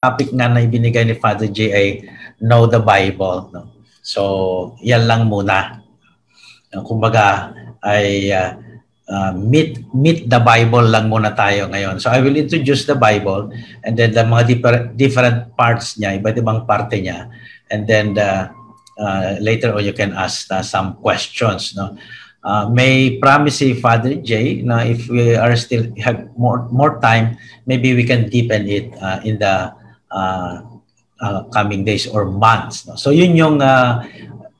topic nga na ibinigay ni Father J ay Know the Bible. No? So, yan lang muna. Kumbaga, ay uh, uh, meet, meet the Bible lang muna tayo ngayon. So, I will introduce the Bible and then the mga different, different parts niya, iba't ibang parte niya. And then the, uh, later on you can ask uh, some questions. No? Uh, may promise si Father J na if we are still have more more time, maybe we can deepen it uh, in the uh, uh, coming days or months. No? So yun yung uh,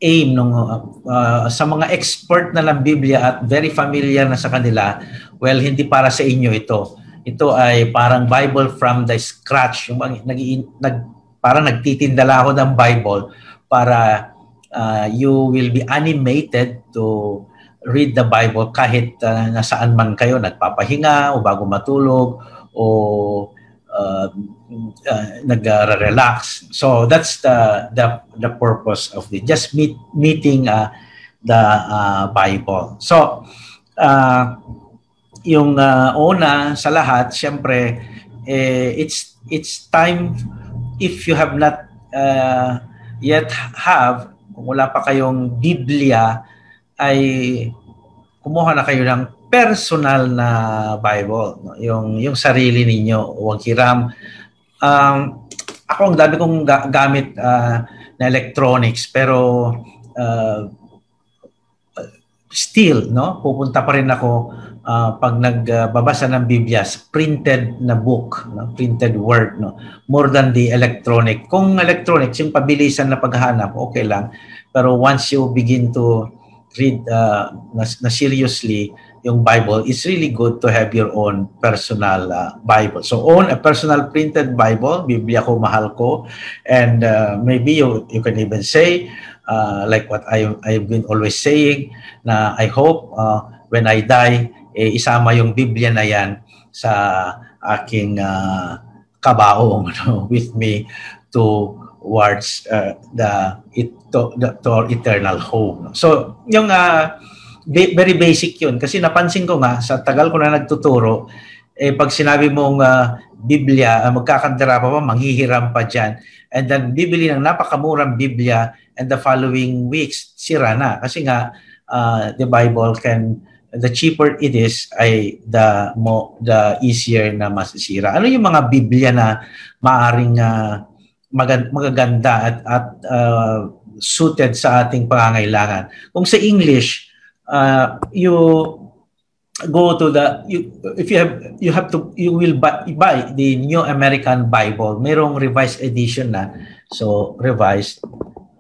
aim nung uh, sa mga expert na ng Biblia at very familiar na sa kanila, well hindi para sa inyo ito. Ito ay parang Bible from the scratch, yung nag, nag parang nagtitindala ako ng Bible para uh, you will be animated to read the Bible kahit uh, nasaan man kayo, nagpapahinga o bago matulog o uh, uh, nag-relax. So that's the the the purpose of the just meet, meeting uh, the uh, Bible. So uh, yung uh, una sa lahat, syempre eh, it's it's time if you have not uh, yet have wala pa kayong Biblia ay kumuha na kayo ng personal na Bible, no? yung yung sarili ninyo, huwag hiram. Um, ako ang dami kong ga- gamit uh, na electronics pero uh, still no pupunta pa rin ako uh, pag nagbabasa ng Biblia printed na book no printed word no more than the electronic. Kung electronics yung pabilisan na paghahanap okay lang. Pero once you begin to read uh, na, na seriously yung Bible, it's really good to have your own personal uh, Bible. So own a personal printed Bible, Biblia ko, mahal ko, and uh, maybe you, you can even say, uh, like what I, I've been always saying, na I hope uh, when I die, eh, isama yung Biblia na yan sa aking uh, kabaong no, with me towards uh, the, it, to, the, to eternal home. So, yung uh, very basic yun. Kasi napansin ko nga, sa tagal ko na nagtuturo, eh, pag sinabi mong uh, Biblia, uh, magkakandara pa pa, manghihiram pa dyan. And then, bibili ng napakamurang Biblia and the following weeks, sira na. Kasi nga, uh, the Bible can, the cheaper it is, ay the, mo, the easier na masisira. Ano yung mga Biblia na maaring uh, magaganda at, at uh, suited sa ating pangangailangan? Kung sa English, uh, you go to the you, if you have you have to you will buy, buy the New American Bible. Merong revised edition na. So revised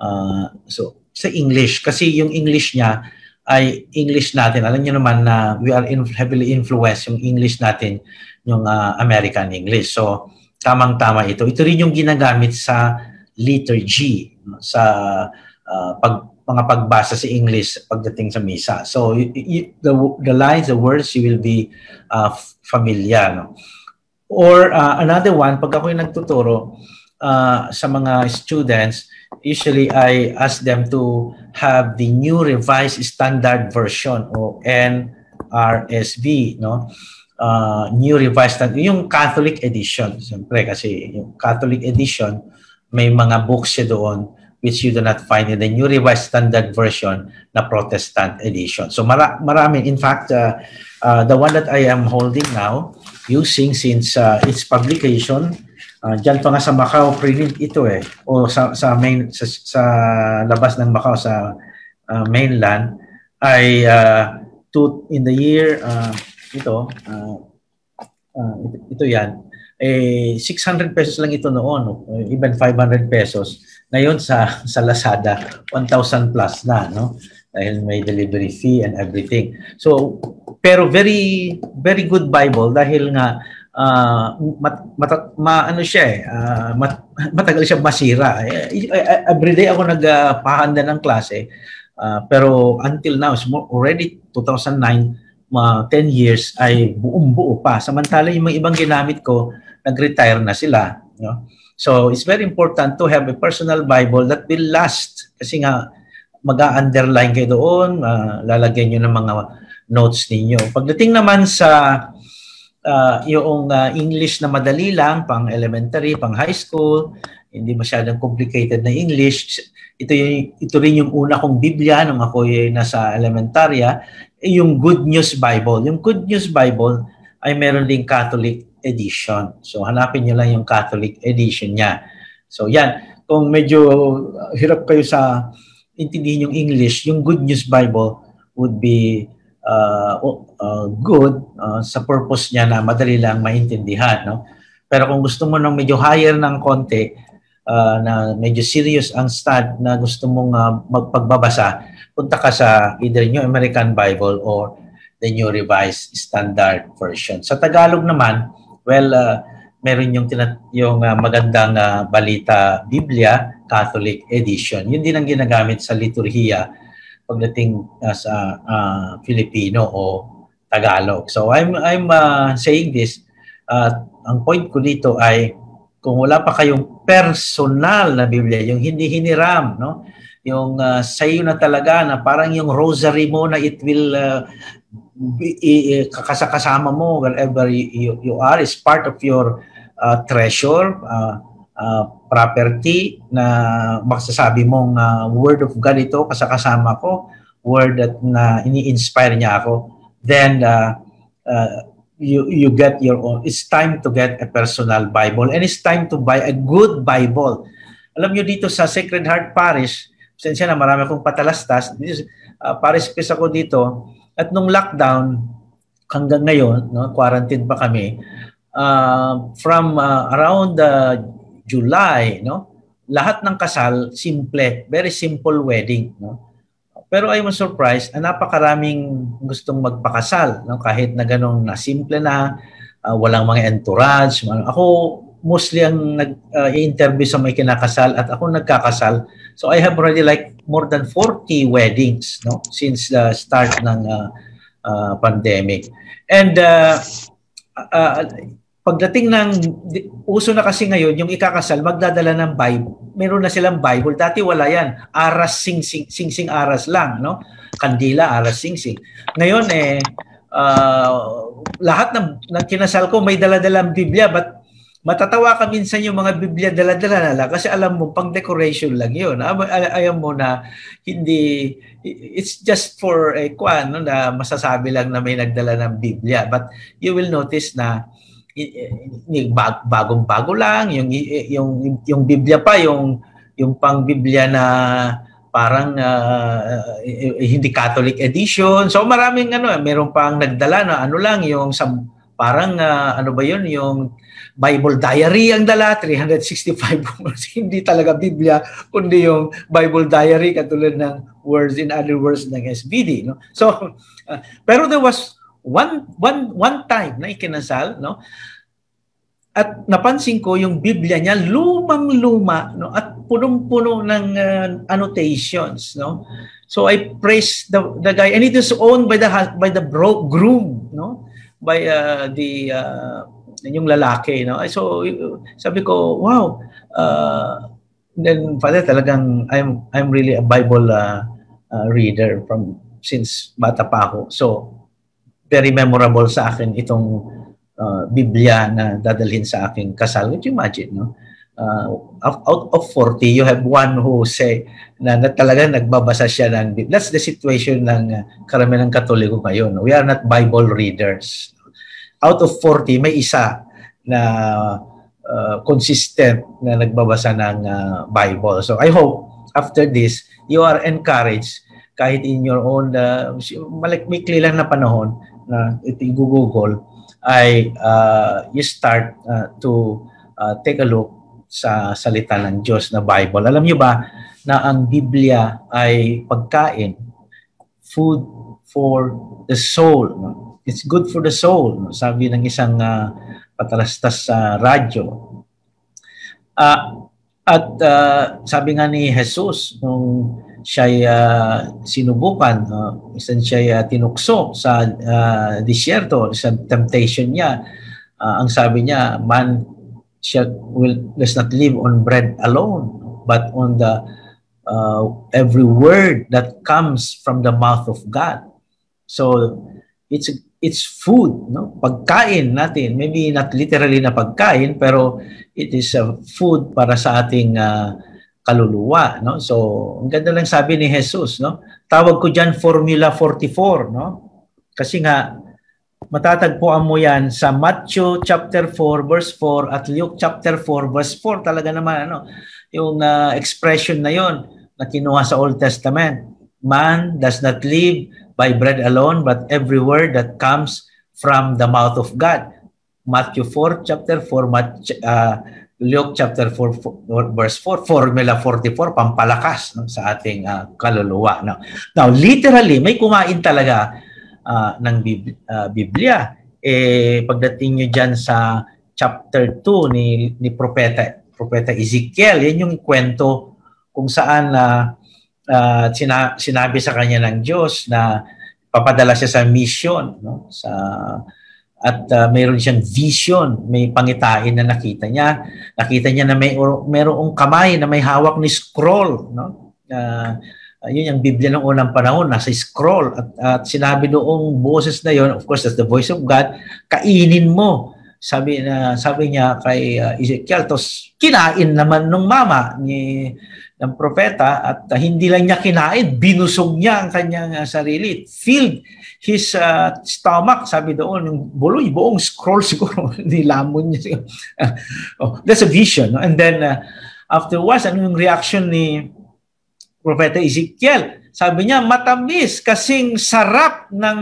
uh, so sa English. Kasi yung English niya ay English natin. Alam niyo naman na we are in, heavily influenced yung English natin yung uh, American English. So tamang tama ito. Ito rin yung ginagamit sa liturgy sa uh, pag mga pagbasa sa English pagdating sa misa. So y- y- the the lines, the words you will be uh, familiar. No? Or uh, another one, pag ako yung nagtuturo uh, sa mga students, usually I ask them to have the new revised standard version o NRSV, no? Uh, new revised yung Catholic edition. Siyempre kasi yung Catholic edition may mga books siya doon which you do not find in the New Revised Standard Version na Protestant edition. So mara- marami. In fact, uh, uh, the one that I am holding now, using since uh, its publication, uh, dyan pa nga sa Macau print ito eh, o sa, sa, main, sa, sa labas ng Macau sa uh, mainland, ay uh, to, in the year, uh, ito, uh, uh, ito, ito yan, eh, 600 pesos lang ito noon, even 500 pesos ngayon sa sa Lazada 1,000 plus na no dahil may delivery fee and everything. So pero very very good Bible dahil nga uh, mat, mat, ma, ano siya eh uh, mat, matagal siya masira. Eh, every day ako nagpahanda uh, ng klase uh, pero until now already 2009 mga 10 years ay buong buo pa. Samantala yung mga ibang ginamit ko nag-retire na sila, no? So, it's very important to have a personal Bible that will last. Kasi nga, mag-underline kayo doon, uh, lalagyan nyo ng mga notes ninyo. Pagdating naman sa uh, yung uh, English na madali lang, pang elementary, pang high school, hindi masyadong complicated na English. Ito, yung, ito rin yung una kong Biblia nung ako ay nasa elementarya, eh, yung Good News Bible. Yung Good News Bible ay meron ding Catholic edition. So hanapin niyo lang yung Catholic edition niya. So yan, kung medyo hirap kayo sa intindihin yung English, yung Good News Bible would be uh, uh, good uh, sa purpose niya na madali lang maintindihan. No? Pero kung gusto mo ng medyo higher ng konti, uh, na medyo serious ang stud na gusto mong uh, magpagbabasa, punta ka sa either New American Bible or the New Revised Standard Version. Sa Tagalog naman, well, uh, meron yung, tinat- yung uh, magandang uh, balita Biblia, Catholic Edition. Yun din ang ginagamit sa liturhiya pagdating uh, sa uh, Filipino o Tagalog. So I'm I'm uh, saying this uh, ang point ko dito ay kung wala pa kayong personal na Biblia, yung hindi hiniram, no? Yung uh, sa iyo na talaga na parang yung rosary mo na it will uh, kasama mo wherever you, you are is part of your uh, treasure, uh, uh, property na magsasabi mong uh, word of God ito kasakasama ko, word that na ini-inspire niya ako, then uh, uh, you you get your own. It's time to get a personal Bible and it's time to buy a good Bible. Alam niyo dito sa Sacred Heart Parish, sensya na marami akong patalastas. This, uh, parish space ako dito at nung lockdown hanggang ngayon, no, quarantine pa kami, uh, from uh, around uh, July, no, lahat ng kasal simple, very simple wedding, no pero I was surprised, ah, napakaraming gustong magpakasal, no? kahit na ganong na simple na, uh, walang mga entourage. Ako, mostly ang nag-interview uh, sa may kinakasal at ako nagkakasal. So I have already like more than 40 weddings no since the start ng uh, uh, pandemic. And uh, uh, pagdating ng uso na kasi ngayon yung ikakasal magdadala ng Bible. Meron na silang Bible. Dati wala yan. Aras sing sing sing, sing aras lang, no? Kandila aras sing sing. Ngayon eh uh, lahat ng, ng kinasal ko may dala-dalang Biblia but matatawa ka minsan yung mga Biblia dala-dala na kasi alam mo pang decoration lang yun. Ayaw mo na hindi it's just for a eh, kwan no, na masasabi lang na may nagdala ng Biblia but you will notice na bagong-bago lang yung yung yung Biblia pa yung yung pang Biblia na parang uh, hindi Catholic edition. So maraming ano, meron pang nagdala na ano lang yung sa parang uh, ano ba 'yun, yung Bible diary ang dala 365 hindi talaga Biblia kundi yung Bible diary katulad ng words in other words ng SBD no? So uh, pero there was one one one time na ikinasal no? At napansin ko yung Biblia niya lumang-luma no? At punong-puno ng uh, annotations no? So I praise the the guy. And it is owned by the by the bro, groom no by uh, the uh, yung lalaki no so sabi ko wow uh, then father talagang I'm I'm really a Bible uh, uh, reader from since bata pa ako so very memorable sa akin itong uh, Biblia na dadalhin sa aking kasal. Would you imagine, no? Uh, out of 40, you have one who say na, na talaga nagbabasa siya ng. That's the situation ng uh, karamihan ng Katoliko ngayon. We are not Bible readers. Out of 40, may isa na uh, consistent na nagbabasa ng uh, Bible. So I hope after this, you are encouraged kahit in your own uh, malikmikli lang na panahon na ito i-google ay uh, you start uh, to uh, take a look sa salita ng Diyos na Bible. Alam niyo ba na ang Biblia ay pagkain, food for the soul. It's good for the soul. Sabi ng isang uh, patalastas sa radyo. Uh, at uh, sabi nga ni Jesus, nung siya uh, sinubukan, uh, isang siya uh, tinukso sa uh, disyerto, sa temptation niya. Uh, ang sabi niya, man siya will does not live on bread alone, but on the uh, every word that comes from the mouth of God. So it's it's food, no? Pagkain natin, maybe not literally na pagkain, pero it is a food para sa ating uh, kaluluwa, no? So, ang ganda lang sabi ni Jesus, no? Tawag ko diyan Formula 44, no? Kasi nga matatagpuan mo yan sa Matthew chapter 4 verse 4 at Luke chapter 4 verse 4 talaga naman ano yung uh, expression na yon na kinuha sa Old Testament man does not live by bread alone, but every word that comes from the mouth of God. Matthew 4, chapter 4, uh, Luke chapter 4, 4, verse 4, Formula 44, pampalakas no, sa ating uh, kaluluwa. No? Now, literally, may kumain talaga uh, ng Bib- uh, Biblia. Eh, pagdating nyo dyan sa chapter 2 ni, ni Propeta, Propeta Ezekiel, yan yung kwento kung saan uh, uh, sina- sinabi sa kanya ng Diyos na papadala siya sa mission no sa at uh, mayroon siyang vision, may pangitain na nakita niya. Nakita niya na may mayroong kamay na may hawak ni scroll, no? Uh, yun yung Biblia ng unang panahon, nasa scroll. At, at sinabi doong boses na yon, of course, that's the voice of God, kainin mo. Sabi na sabi niya kay uh, Ezekiel, tos kinain naman nung mama ni ng propeta at uh, hindi lang niya kinain, binusog niya ang kanyang uh, sarili. Filled his uh, stomach, sabi doon, yung buloy, buong scroll siguro, nilamon niya. oh, that's a vision. No? And then, uh, afterwards, ano yung reaction ni Propeta Ezekiel? Sabi niya, matamis, kasing sarap ng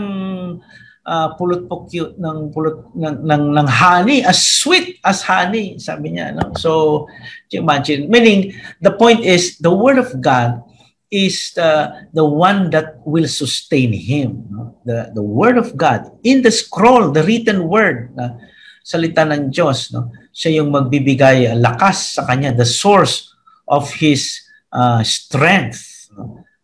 uh, pulot po cute ng pulot ng, ng ng honey as sweet as honey sabi niya no? So imagine meaning the point is the word of God is the the one that will sustain him the the word of God in the scroll the written word na salita ng Diyos no? Siya yung magbibigay lakas sa kanya the source of his uh, strength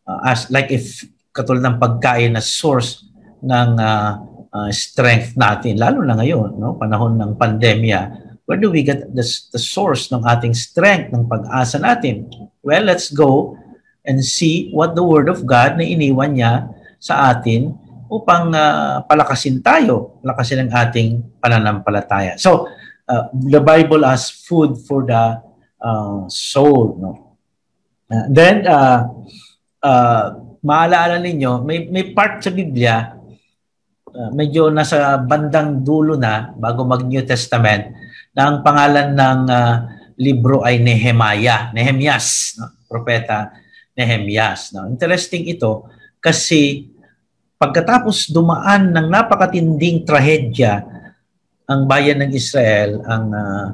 uh, as like if katulad ng pagkain na source ng uh, uh, strength natin, lalo na ngayon, no, panahon ng pandemya, where do we get the, the source ng ating strength, ng pag-asa natin? Well, let's go and see what the Word of God na iniwan niya sa atin upang uh, palakasin tayo, palakasin ang ating pananampalataya. So, uh, the Bible as food for the uh, soul. No? Uh, then, uh, uh, maalala ninyo, may, may part sa Biblia uh, medyo nasa bandang dulo na bago mag New Testament na ang pangalan ng uh, libro ay Nehemiah, Nehemias, no? propeta Nehemias. No? Interesting ito kasi pagkatapos dumaan ng napakatinding trahedya ang bayan ng Israel, ang uh,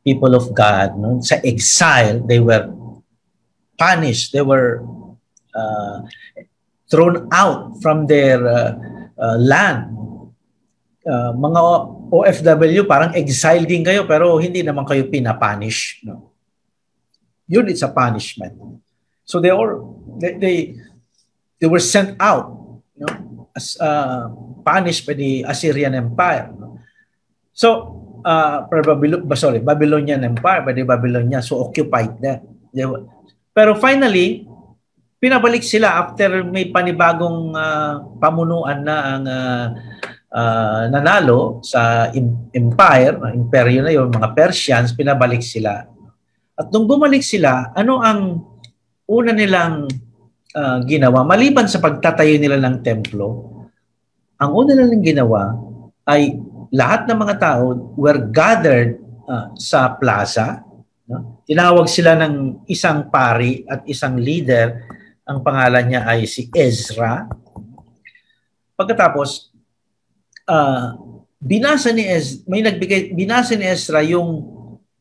people of God, no? sa exile, they were punished, they were uh, thrown out from their uh, uh, land. Uh, mga OFW parang exile din kayo pero hindi naman kayo pinapunish. No? Yun, it's a punishment. So they were they they, they were sent out, you know, as uh, punished by the Assyrian Empire. No? So uh, Babylon, sorry, Babylonian Empire, by the Babylonia, so occupied them. They were, pero finally, pinabalik sila after may panibagong uh, pamunuan na ang uh, uh, nanalo sa empire, imperyo na yon mga Persians, pinabalik sila. At nung bumalik sila, ano ang una nilang uh, ginawa? Maliban sa pagtatayo nila ng templo, ang una nilang ginawa ay lahat ng mga tao were gathered uh, sa plaza. No? Tinawag sila ng isang pari at isang leader ang pangalan niya ay si Ezra. Pagkatapos, uh, binasa ni Ez, may nagbigay, binasa ni Ezra yung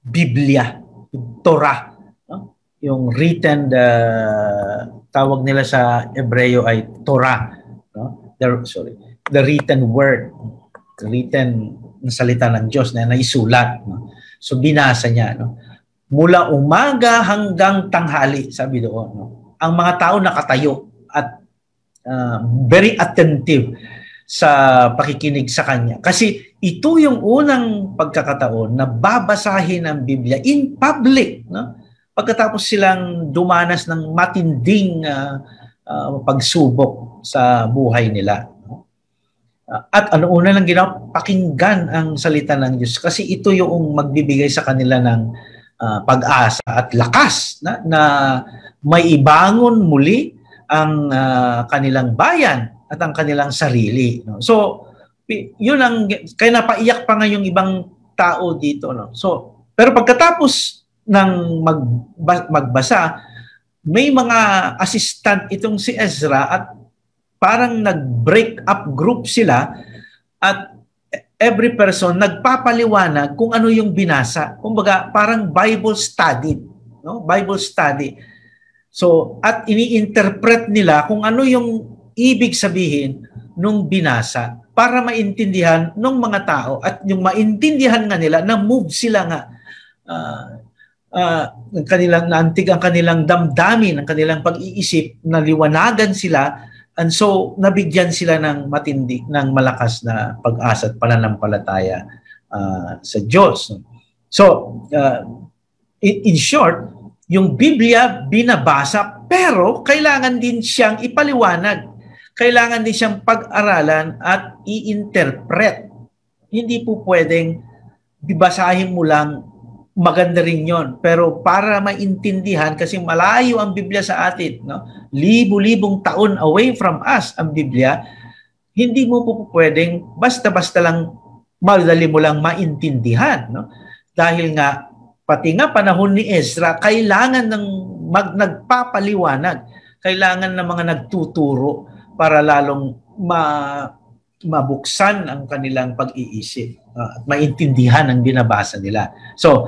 Biblia, yung Torah, no? yung written, the, tawag nila sa Hebreo ay Torah. No? The, sorry, the written word, the written na salita ng Diyos na naisulat. No? So binasa niya. No? Mula umaga hanggang tanghali, sabi doon. No? ang mga tao nakatayo at uh, very attentive sa pakikinig sa kanya. Kasi ito yung unang pagkakataon na babasahin ang Biblia in public. No? Pagkatapos silang dumanas ng matinding uh, uh, pagsubok sa buhay nila. No? at ano una lang ginawa, pakinggan ang salita ng Diyos kasi ito yung magbibigay sa kanila ng uh, pag-asa at lakas na, na may ibangon muli ang uh, kanilang bayan at ang kanilang sarili. No? So, yun ang, kaya napaiyak pa nga yung ibang tao dito. No? So, pero pagkatapos ng mag, magbasa, may mga assistant itong si Ezra at parang nag-break up group sila at every person nagpapaliwanag kung ano yung binasa. Kumbaga, parang Bible study, no? Bible study. So, at ini-interpret nila kung ano yung ibig sabihin nung binasa para maintindihan ng mga tao at yung maintindihan nga nila na move sila nga uh, uh, ang kanilang naantig ang kanilang damdamin, ang kanilang pag-iisip, naliwanagan sila And so, nabigyan sila ng matindi, ng malakas na pag-asa at pananampalataya uh, sa Diyos. So, uh, in, in short, yung Biblia binabasa pero kailangan din siyang ipaliwanag. Kailangan din siyang pag-aralan at i-interpret. Hindi po pwedeng bibasahin mo lang maganda rin yon. Pero para maintindihan, kasi malayo ang Biblia sa atin, no? libo-libong taon away from us ang Biblia, hindi mo po pwedeng basta-basta lang madali mo lang maintindihan. No? Dahil nga, pati nga panahon ni Ezra, kailangan ng mag, nagpapaliwanag, kailangan ng mga nagtuturo para lalong ma, mabuksan ang kanilang pag-iisip uh, at maintindihan ang binabasa nila. So,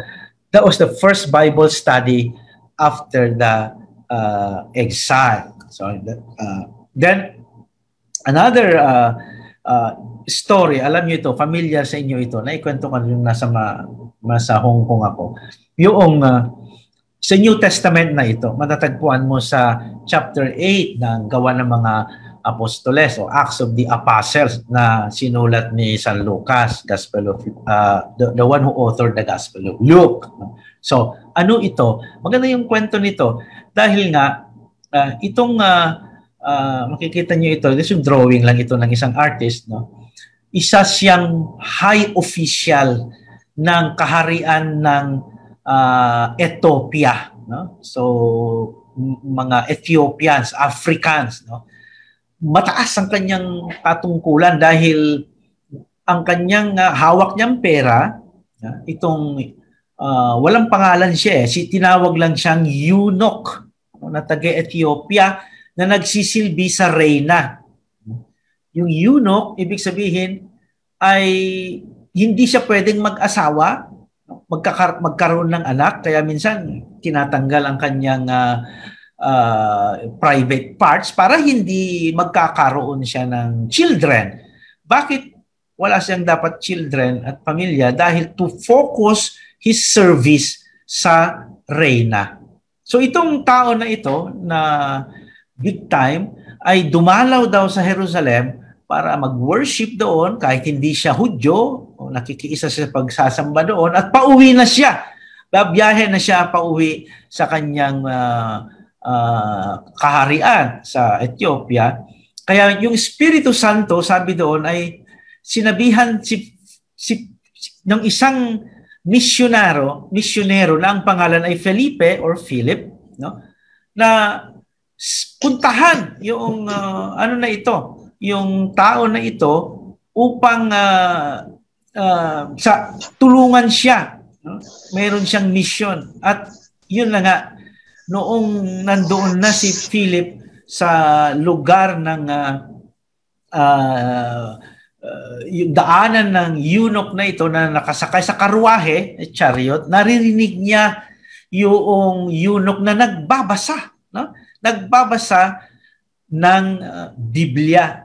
that was the first Bible study after the uh, exile. So, uh, then, another uh, uh, story, alam niyo ito, familiar sa inyo ito, naikwento ko yung nasa, ma, nasa Hong Kong ako. Yung uh, sa New Testament na ito, matatagpuan mo sa chapter 8 ng gawa ng mga Apostoles o Acts of the Apostles na sinulat ni San Lucas, Gospel of uh, the, the one who authored the Gospel of Luke. So, ano ito? Maganda yung kwento nito dahil nga uh, itong uh, uh, makikita niyo ito, this yung drawing lang ito ng isang artist, no? Isa siyang high official ng kaharian ng uh, Ethiopia, no? So mga Ethiopians, Africans, no? Mataas ang kanyang katungkulan dahil ang kanyang uh, hawak niyang pera, uh, itong uh, walang pangalan siya eh, si tinawag lang siyang eunuch na taga Ethiopia na nagsisilbi sa reyna. Yung eunuch, ibig sabihin, ay hindi siya pwedeng mag-asawa, magkakar- magkaroon ng anak, kaya minsan tinatanggal ang kanyang uh, uh, private parts para hindi magkakaroon siya ng children. Bakit wala siyang dapat children at pamilya? Dahil to focus his service sa reyna. So itong tao na ito na big time ay dumalaw daw sa Jerusalem para mag-worship doon kahit hindi siya Hudyo o nakikiisa sa pagsasamba doon at pauwi na siya. Babiyahe na siya pauwi sa kanyang uh, uh, kaharian sa Ethiopia. Kaya yung Espiritu Santo, sabi doon, ay sinabihan si, si, ng isang misyonero, misyonero na ang pangalan ay Felipe or Philip, no? na puntahan yung uh, ano na ito, yung tao na ito upang uh, uh, sa tulungan siya. No? Mayroon siyang mission at yun na nga noong nandoon na si Philip sa lugar ng uh, uh, yung daanan ng eunuch na ito na nakasakay sa karuwahe, chariot, naririnig niya yung eunuch na nagbabasa, no? Nagbabasa ng uh, Biblia.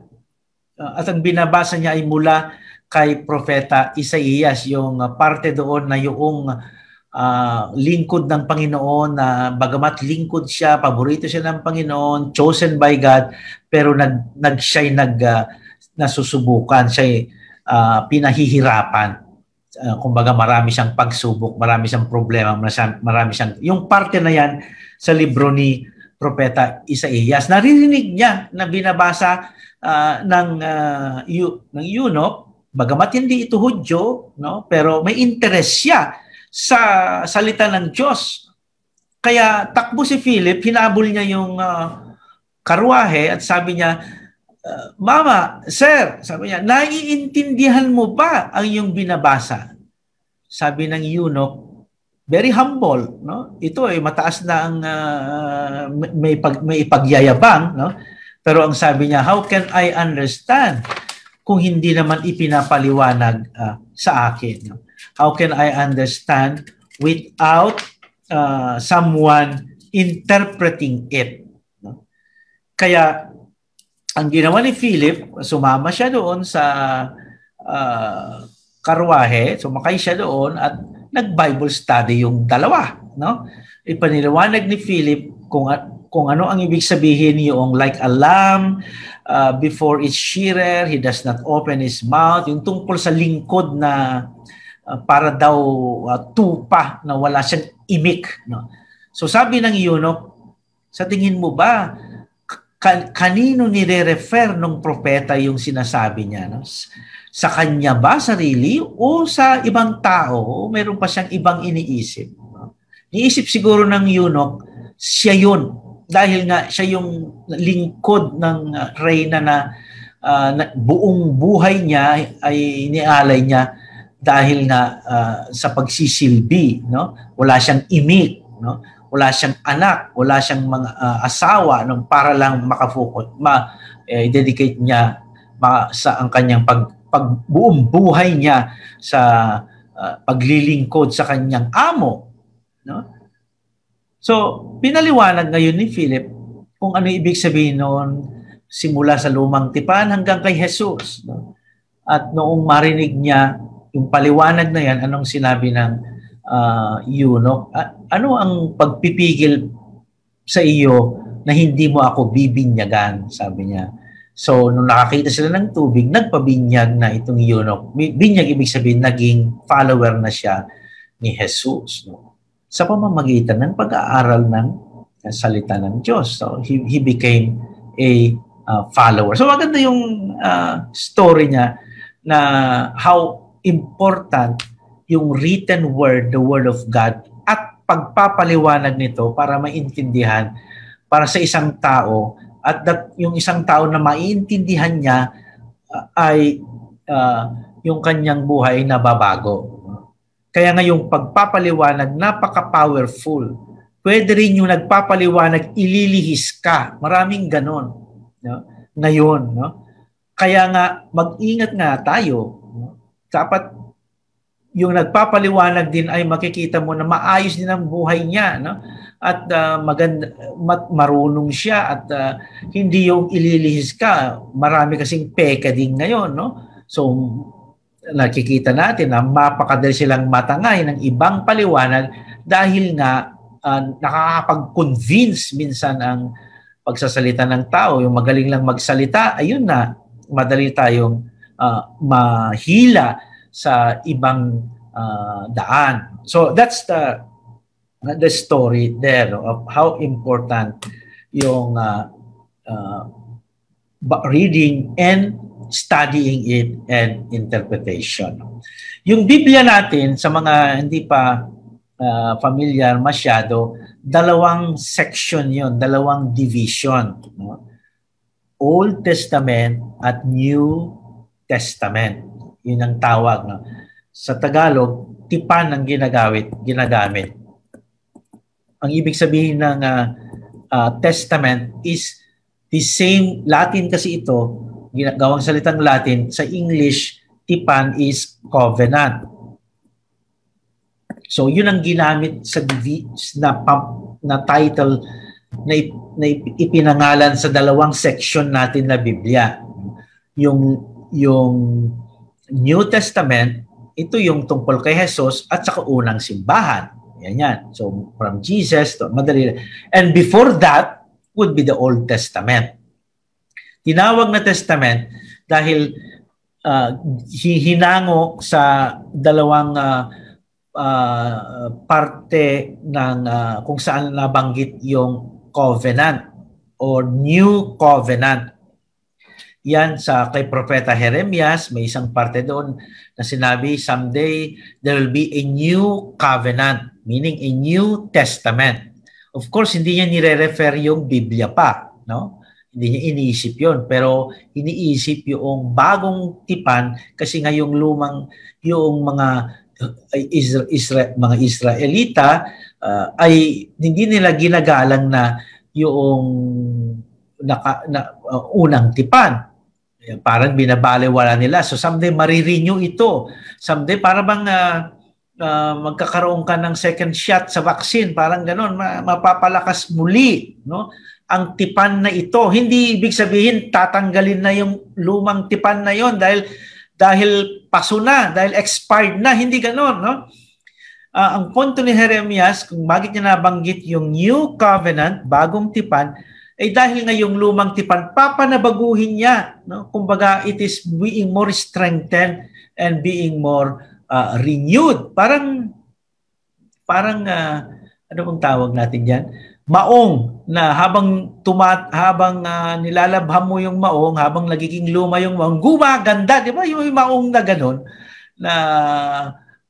Uh, at ang binabasa niya ay mula kay propeta Isaías, yung uh, parte doon na yung uh, lingkod ng Panginoon na bagamat lingkod siya, paborito siya ng Panginoon, chosen by God, pero nag, nag siya'y nag, uh, nasusubukan, siya'y uh, pinahihirapan. Uh, kumbaga marami siyang pagsubok, marami siyang problema, marami siyang, yung parte na yan sa libro ni propeta Isaías. Naririnig niya na binabasa uh, ng uh, yu, ng eunuch, bagamat hindi ito Hudyo, no? pero may interest siya sa salita ng Diyos. Kaya takbo si Philip, hinabol niya yung uh, karwahe at sabi niya, uh, Mama, Sir, sabi niya, naiintindihan mo ba ang iyong binabasa? Sabi ng eunuch, very humble no ito ay mataas na ang uh, may pag, may ipagyayabang no pero ang sabi niya how can i understand kung hindi naman ipinapaliwanag uh, sa akin no? How can i understand without uh, someone interpreting it no kaya ang ginawa ni Philip sumama siya doon sa uh, karwahe sumakay siya doon at nag-Bible study yung dalawa, no? Ipaniliwanag ni Philip kung kung ano ang ibig sabihin yung like a lamb uh, before its shearer, he does not open his mouth, yung tungkol sa lingkod na uh, para daw uh, tupa na wala siyang imik, no? So sabi ng eunuch, sa tingin mo ba kan- kanino nire-refer ng propeta yung sinasabi niya, no? sa kanya ba sarili o sa ibang tao o meron pa siyang ibang iniisip. Niisip siguro ng eunuch, siya yun. Dahil nga siya yung lingkod ng uh, reyna na, uh, na buong buhay niya ay nialay niya dahil nga uh, sa pagsisilbi, no? Wala siyang imik, no? Wala siyang anak, wala siyang mga uh, asawa no? para lang makafocus, ma eh, dedicate niya ma, sa ang kanyang pag pagbuong buhay niya sa uh, paglilingkod sa kanyang amo. No? So, pinaliwanag ngayon ni Philip kung ano ibig sabihin noon simula sa lumang tipan hanggang kay Jesus. No? At noong marinig niya yung paliwanag na yan, anong sinabi ng uh, eunuch? Uh, ano ang pagpipigil sa iyo na hindi mo ako bibinyagan? Sabi niya. So, nung nakakita sila ng tubig, nagpabinyag na itong eunuch. Binyag ibig sabihin, naging follower na siya ni Jesus. No? Sa pamamagitan ng pag-aaral ng salita ng Diyos. So, he, he became a uh, follower. So, maganda yung uh, story niya na how important yung written word, the word of God, at pagpapaliwanag nito para maintindihan para sa isang tao at that yung isang tao na maiintindihan niya uh, ay uh, yung kanyang buhay na babago. Kaya nga yung pagpapaliwanag, napaka-powerful. Pwede rin yung nagpapaliwanag, ililihis ka. Maraming ganon. No? Ngayon. No? Kaya nga, mag-ingat nga tayo. Dapat yung nagpapaliwanag din ay makikita mo na maayos din ang buhay niya. No? at uh, maganda mat, marunong siya at uh, hindi yung ililihis ka marami kasing peka din ngayon no so nakikita natin na mapakadali silang matangay ng ibang paliwanag dahil nga uh, nakakapag-convince minsan ang pagsasalita ng tao yung magaling lang magsalita ayun na madali tayong uh, mahila sa ibang uh, daan so that's the the story there of how important yung uh, uh, reading and studying it and interpretation. Yung Biblia natin sa mga hindi pa uh, familiar masyado, dalawang section yon, dalawang division. No? Old Testament at New Testament. Yun ang tawag. No? Sa Tagalog, tipan ang ginagamit, ginagamit ang ibig sabihin ng uh, uh, testament is the same Latin kasi ito, gawang salitang Latin, sa English, tipan is covenant. So yun ang ginamit sa na, na title na, na ipinangalan sa dalawang section natin na Biblia. Yung yung New Testament, ito yung tungkol kay Jesus at sa unang simbahan. Yan yan. So from Jesus to madali. And before that would be the Old Testament. Tinawag na testament dahil uh, hinango sa dalawang uh, uh, parte ng uh, kung saan nabanggit yung covenant or new covenant. Yan sa kay Propeta Jeremias, may isang parte doon na sinabi, someday there will be a new covenant, meaning a new testament. Of course, hindi niya nire-refer yung Biblia pa, no? Hindi niya iniisip yon pero iniisip yung bagong tipan kasi nga yung lumang yung mga Isra, Isra, mga Israelita uh, ay hindi nila ginagalang na yung naka, na, uh, unang tipan. Parang binabaliwala nila. So someday marirenew ito. Someday para bang uh, uh, magkakaroon ka ng second shot sa vaccine, parang ganoon, mapapalakas muli, no? Ang tipan na ito, hindi ibig sabihin tatanggalin na yung lumang tipan na yon dahil dahil paso na, dahil expired na, hindi ganoon, no? Uh, ang punto ni Jeremias, kung bakit niya nabanggit yung new covenant, bagong tipan, ay dahil nga yung lumang tipan, papanabaguhin niya. No? Kumbaga, it is being more strengthened and being more uh, renewed. Parang, parang, uh, ano bang tawag natin yan? Maong na habang tumat habang uh, nilalabham mo yung maong, habang nagiging luma yung maong, gumaganda, di ba? Yung maong na ganun, na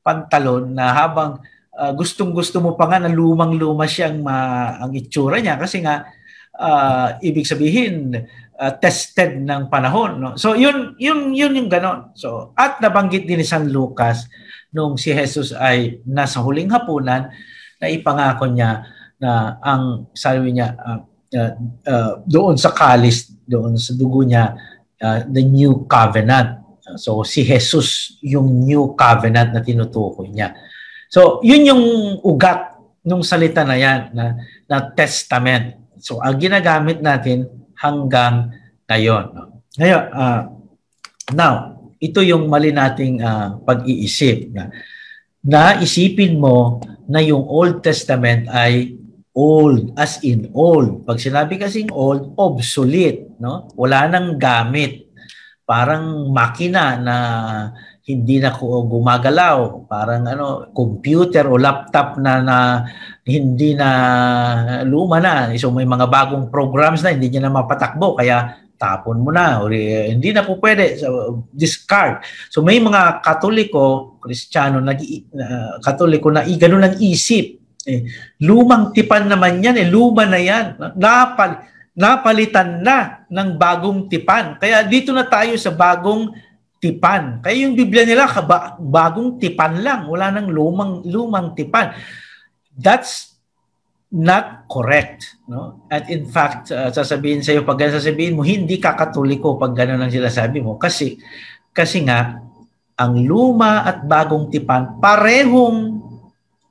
pantalon na habang uh, gustong-gusto mo pa nga na lumang-luma siyang ma, ang itsura niya kasi nga uh, ibig sabihin uh, tested ng panahon no so yun yun yun yung ganon so at nabanggit din ni San Lucas nung si Jesus ay nasa huling hapunan na ipangako niya na ang sabi niya uh, uh, uh, doon sa kalis doon sa dugo niya uh, the new covenant So si Jesus yung new covenant na tinutukoy niya. So yun yung ugat nung salita na yan na, na testament. So ang ginagamit natin hanggang ngayon. Ngayon, uh, now, ito yung mali nating uh, pag-iisip na, na isipin mo na yung Old Testament ay old as in old. Pag sinabi kasing old, obsolete, no? Wala nang gamit parang makina na hindi na gumagalaw, parang ano, computer o laptop na na hindi na luma na. So may mga bagong programs na hindi niya na mapatakbo. Kaya tapon mo na. O hindi na po pwede. So discard. So may mga katoliko kristyano nag uh, katoliko na i ganun ang isip. Eh, lumang tipan naman yan eh. Luma na yan. Napal napalitan na ng bagong tipan. Kaya dito na tayo sa bagong tipan. Kaya yung Biblia nila bagong tipan lang, wala nang lumang lumang tipan. That's not correct, no? At in fact, uh, sasabihin sa iyo pag sasabihin mo hindi ka katoliko pag ganun ang sila sabi mo kasi kasi nga ang luma at bagong tipan parehong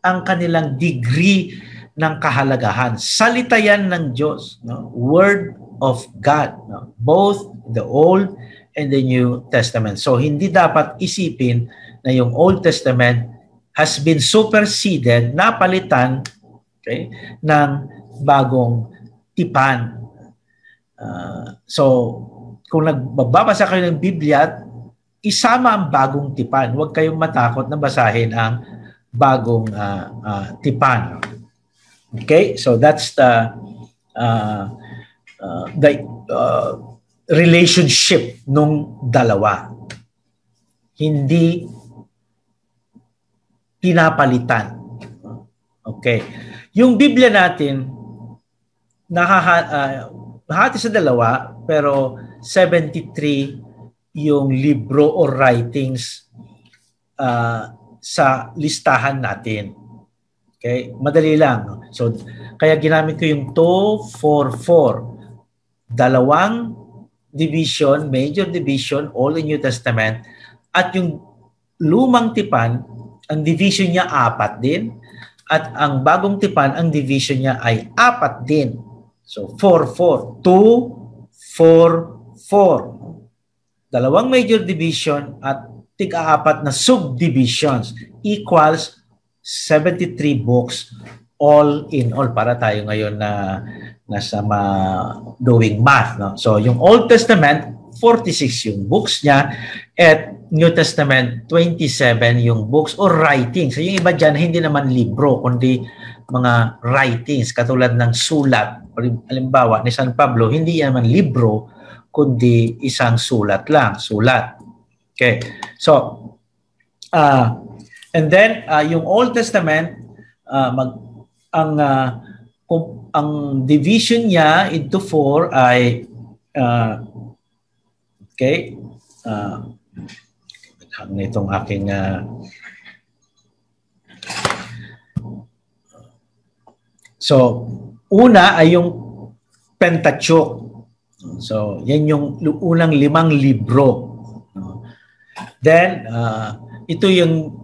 ang kanilang degree ng kahalagahan. Salita yan ng Diyos. No? Word of God. No? Both the Old and the New Testament. So hindi dapat isipin na yung Old Testament has been superseded, napalitan okay, ng bagong tipan. Uh, so, kung nagbabasa kayo ng Biblia, isama ang bagong tipan. Huwag kayong matakot na basahin ang bagong uh, uh, tipan. Okay, so that's the uh, uh, the uh, relationship nung dalawa. Hindi pinapalitan. Okay. Yung Biblia natin nakahati uh, sa dalawa pero 73 yung libro or writings uh, sa listahan natin. Okay? Madali lang. So, kaya ginamit ko yung 2, 4, 4. Dalawang division, major division, all the New Testament. At yung lumang tipan, ang division niya apat din. At ang bagong tipan, ang division niya ay apat din. So, 4, 4. 2, 4, 4. Dalawang major division at tig-apat na subdivisions equals 73 books all in all para tayo ngayon na nasa ma doing math no so yung Old Testament 46 yung books niya at New Testament 27 yung books or writings. So yung iba dyan, hindi naman libro, kundi mga writings katulad ng sulat. Halimbawa ni San Pablo, hindi naman libro, kundi isang sulat lang, sulat. Okay. So, uh, and then uh, yung Old Testament, uh, mag, ang uh, ang division niya into four ay uh, okay uh, hang nitong aking uh, So, una ay yung Pentateuch. So, yan yung unang limang libro. Then, uh, ito yung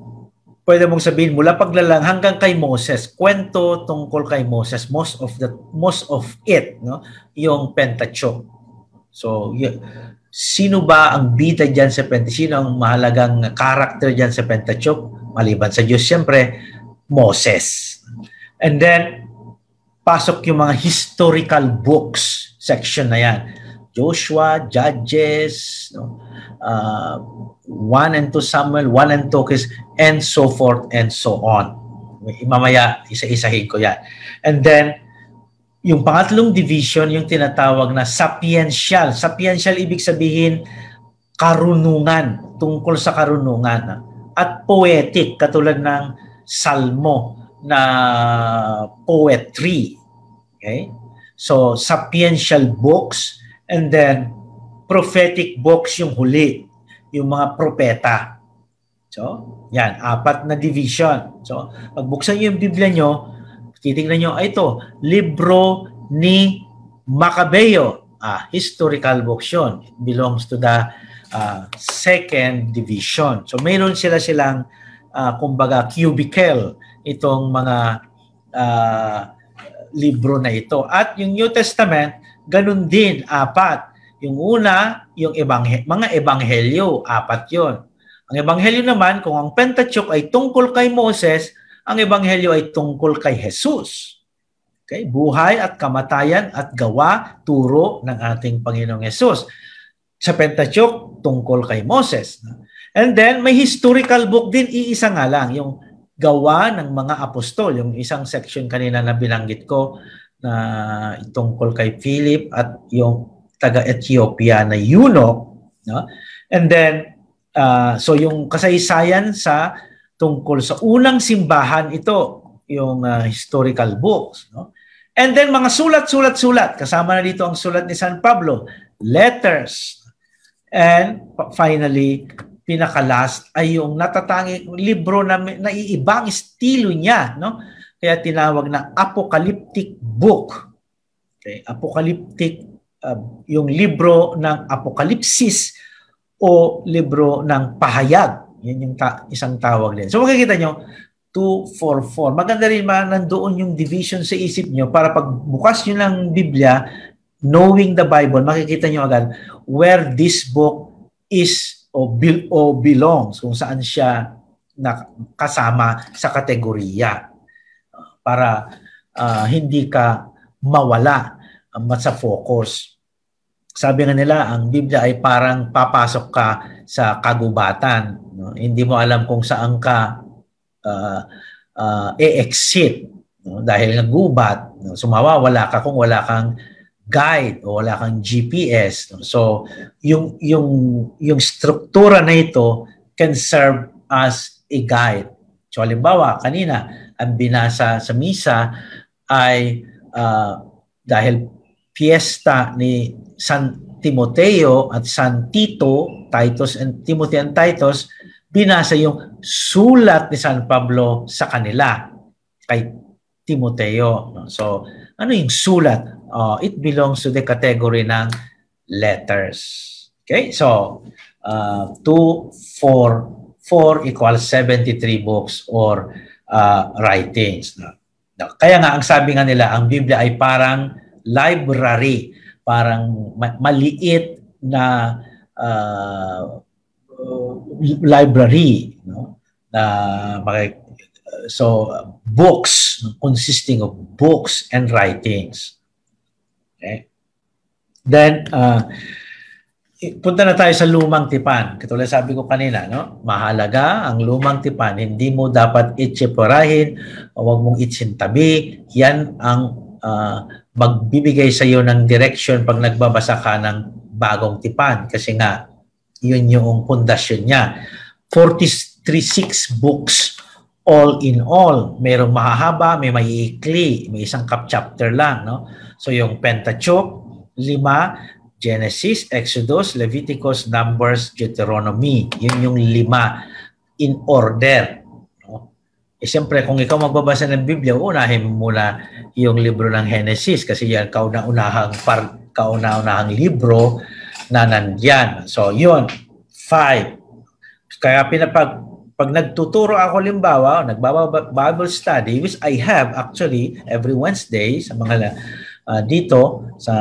pwede mong sabihin mula paglalang hanggang kay Moses, kwento tungkol kay Moses, most of the most of it, no, yung Pentateuch. So, sino ba ang bida diyan sa Pentateuch? Sino ang mahalagang character diyan sa Pentateuch? Maliban sa Diyos, siyempre, Moses. And then, pasok yung mga historical books section na yan. Joshua, Judges, no? uh, 1 and 2 Samuel, 1 and 2 Kings, and so forth and so on. Mamaya, isa-isahin ko yan. And then, yung pangatlong division, yung tinatawag na sapiential. Sapiential, ibig sabihin, karunungan, tungkol sa karunungan. At poetic, katulad ng Salmo, na poetry. Okay? So, sapiential books and then prophetic books yung huli, yung mga propeta. So, yan, apat na division. So, pag buksan niyo yung Biblia nyo, titingnan nyo, ay ito, libro ni Macabeo. Ah, historical books yun. It belongs to the uh, second division. So, mayroon sila silang, uh, kumbaga, cubicle itong mga uh, libro na ito. At yung New Testament, ganun din, apat. Yung una, yung ebanghe- mga ebanghelyo, apat yon. Ang ebanghelyo naman, kung ang Pentateuch ay tungkol kay Moses, ang ebanghelyo ay tungkol kay Jesus. Okay? Buhay at kamatayan at gawa, turo ng ating Panginoong Jesus. Sa Pentateuch, tungkol kay Moses. And then, may historical book din, iisa nga lang, yung gawa ng mga apostol. Yung isang section kanina na binanggit ko na tungkol kay Philip at yung taga-Ethiopia na eunuch. No? And then, uh, so yung kasaysayan sa tungkol sa unang simbahan ito, yung uh, historical books. No? And then mga sulat-sulat-sulat, kasama na dito ang sulat ni San Pablo, letters, and finally, pinaka-last ay yung natatangi libro na naiibang estilo niya, no? Kaya tinawag na apocalyptic book. Okay, apocalyptic uh, yung libro ng apokalipsis o libro ng pahayag. Yan yung ta- isang tawag din. So makikita nyo, 244. Maganda rin ma nandoon yung division sa isip nyo para pag bukas nyo ng Biblia, knowing the Bible, makikita nyo agad where this book is o, bil, o belongs kung saan siya na kasama sa kategorya para uh, hindi ka mawala um, sa focus. Sabi nga nila, ang Biblia ay parang papasok ka sa kagubatan. No? Hindi mo alam kung saan ka uh, uh, e-exit no? dahil nagubat. No? Sumawa, wala ka kung wala kang guide o wala kang GPS. So, yung, yung, yung struktura na ito can serve as a guide. So, halimbawa, kanina, ang binasa sa misa ay uh, dahil fiesta ni San Timoteo at San Tito, Titus and Timothy and Titus, binasa yung sulat ni San Pablo sa kanila kay Timoteo. So, ano yung sulat? uh, it belongs to the category ng letters. Okay, so uh, 2, 4, 4 equals 73 books or uh, writings. No? Kaya nga, ang sabi nga nila, ang Biblia ay parang library, parang maliit na uh, library. No? Na, so, books consisting of books and writings. Okay? Then, uh, punta na tayo sa lumang tipan. Katulad sabi ko kanina, no? Mahalaga ang lumang tipan. Hindi mo dapat itsipurahin huwag mong itsintabi. Yan ang uh, magbibigay sa iyo ng direction pag nagbabasa ka ng bagong tipan. Kasi nga, yun yung pundasyon niya. 43.6 books all in all. Merong mahahaba, may maiikli, may isang cap chapter lang. No? So yung Pentateuch, lima, Genesis, Exodus, Leviticus, Numbers, Deuteronomy. Yun yung lima in order. No? Eh, siyempre, kung ikaw magbabasa ng Biblia, unahin mo muna yung libro ng Genesis kasi yan kauna-unahang, par, kauna-unahang libro na nandyan. So, yun. Five. Kaya pinapag pag nagtuturo ako limbawa, nagbaba Bible study, which I have actually every Wednesday sa mga uh, dito sa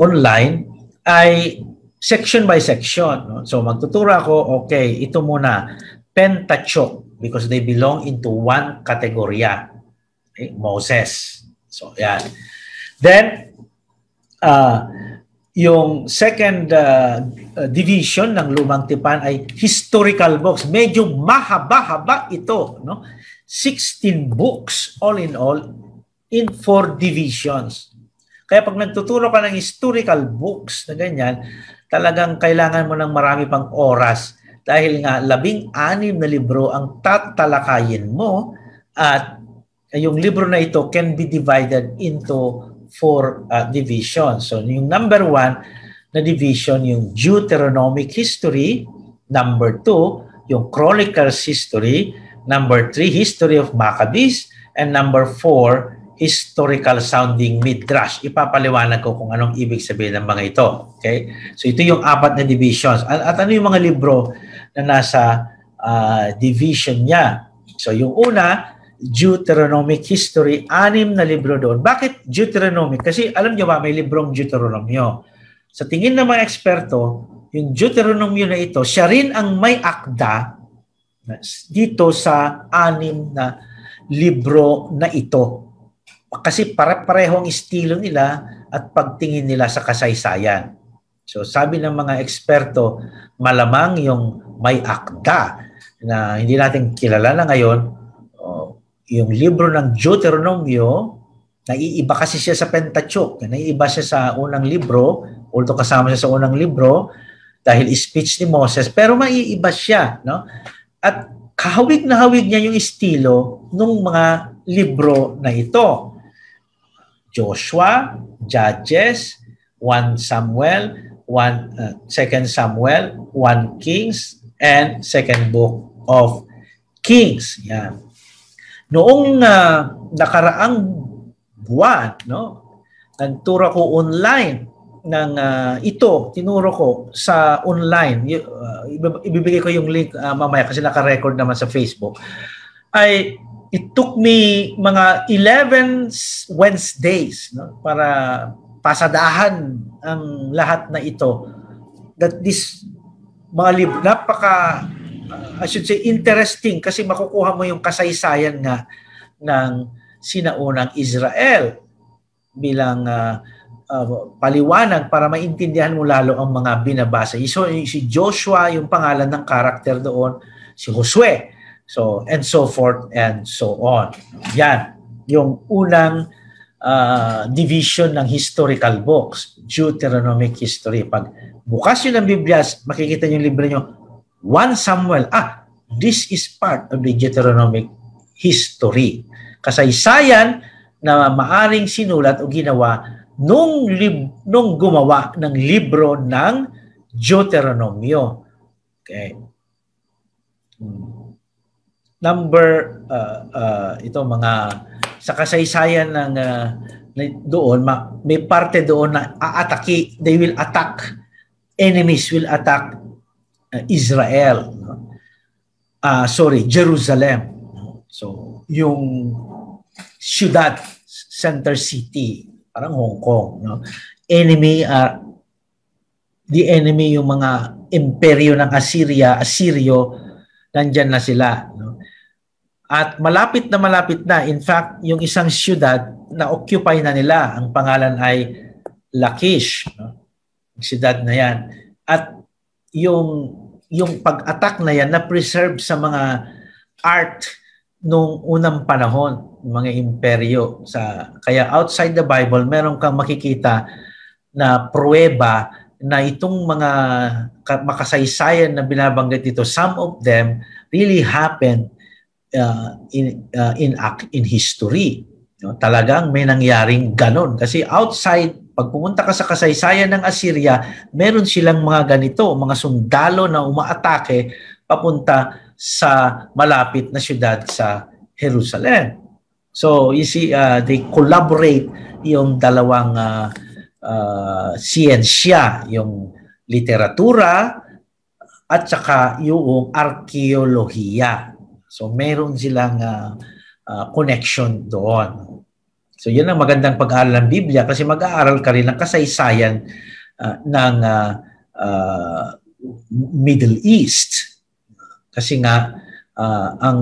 online, ay section by section. No? So magtuturo ako, okay, ito muna, Pentateuch, because they belong into one kategorya. Okay? Moses. So yan. Then, uh, yung second uh, division ng Lumang Tipan ay historical books. Medyo mahaba-haba ito. No? 16 books all in all in four divisions. Kaya pag nagtuturo ka ng historical books na ganyan, talagang kailangan mo ng marami pang oras dahil nga labing anim na libro ang tatalakayin mo at yung libro na ito can be divided into four uh, divisions. So yung number one na division, yung Deuteronomic history. Number two, yung Chronicles history. Number three, history of Maccabees. And number four, historical sounding midrash. Ipapaliwanag ko kung anong ibig sabihin ng mga ito. Okay? So ito yung apat na divisions. At, at ano yung mga libro na nasa uh, division niya? So yung una, Deuteronomic history, anim na libro doon. Bakit Deuteronomic? Kasi alam niyo ba, may librong Deuteronomio. Sa tingin ng mga eksperto, yung Deuteronomio na ito, siya rin ang may akda dito sa anim na libro na ito kasi pare-pareho ang estilo nila at pagtingin nila sa kasaysayan. So sabi ng mga eksperto, malamang yung may akda na hindi natin kilala na ngayon, uh, yung libro ng Deuteronomio, naiiba kasi siya sa Pentateuch. Naiiba siya sa unang libro, although kasama siya sa unang libro, dahil speech ni Moses, pero maiiba siya. No? At kahawig na hawig niya yung estilo ng mga libro na ito. Joshua, Judges, 1 Samuel, 1 uh, 2 Samuel, 1 Kings, and second book of Kings. Yan. Noong uh, nakaraang buwan, no, nagturo ko online ng uh, ito, tinuro ko sa online. Uh, ibibigay ko yung link uh, mamaya kasi naka-record naman sa Facebook. Ay it took me mga 11 Wednesdays no, para pasadahan ang lahat na ito that this mga libro napaka I should say interesting kasi makukuha mo yung kasaysayan nga ng sinaunang Israel bilang uh, uh, paliwanag para maintindihan mo lalo ang mga binabasa. So, si Joshua yung pangalan ng karakter doon, si Josue So, and so forth and so on. Yan, yung unang uh, division ng historical books, Deuteronomic history. Pag bukas yun ng Biblia, makikita niyo yung libro nyo, 1 Samuel, ah, this is part of the Deuteronomic history. Kasaysayan na maaring sinulat o ginawa nung, lib- nung gumawa ng libro ng Deuteronomio. Okay. Hmm number uh, uh, ito mga sa kasaysayan ng uh, doon ma, may parte doon na aataki they will attack. Enemies will attack uh, Israel. Uh, sorry Jerusalem. So yung syudad center city parang Hong Kong no? Enemy uh, the enemy yung mga imperyo ng Assyria Assyrio nandyan na sila no at malapit na malapit na, in fact, yung isang siyudad na occupy na nila, ang pangalan ay Lakish. No? Siyudad na yan. at yung yung pag-attack na yan na preserve sa mga art nung unang panahon, mga imperyo sa kaya outside the Bible meron kang makikita na pruweba na itong mga makasaysayan na binabanggit dito some of them really happened uh, in uh, in in history no talagang may nangyaring ganon kasi outside pag pumunta ka sa kasaysayan ng Assyria meron silang mga ganito mga sundalo na umaatake papunta sa malapit na syudad sa Jerusalem. So you see, uh, they collaborate yung dalawang uh, uh, siyensya, yung literatura at saka yung arkeolohiya. So meron silang uh, uh, connection doon. So yun ang magandang pag-aaral ng Biblia kasi mag-aaral ka rin ng kasaysayan uh, ng uh, uh, Middle East kasi nga uh, ang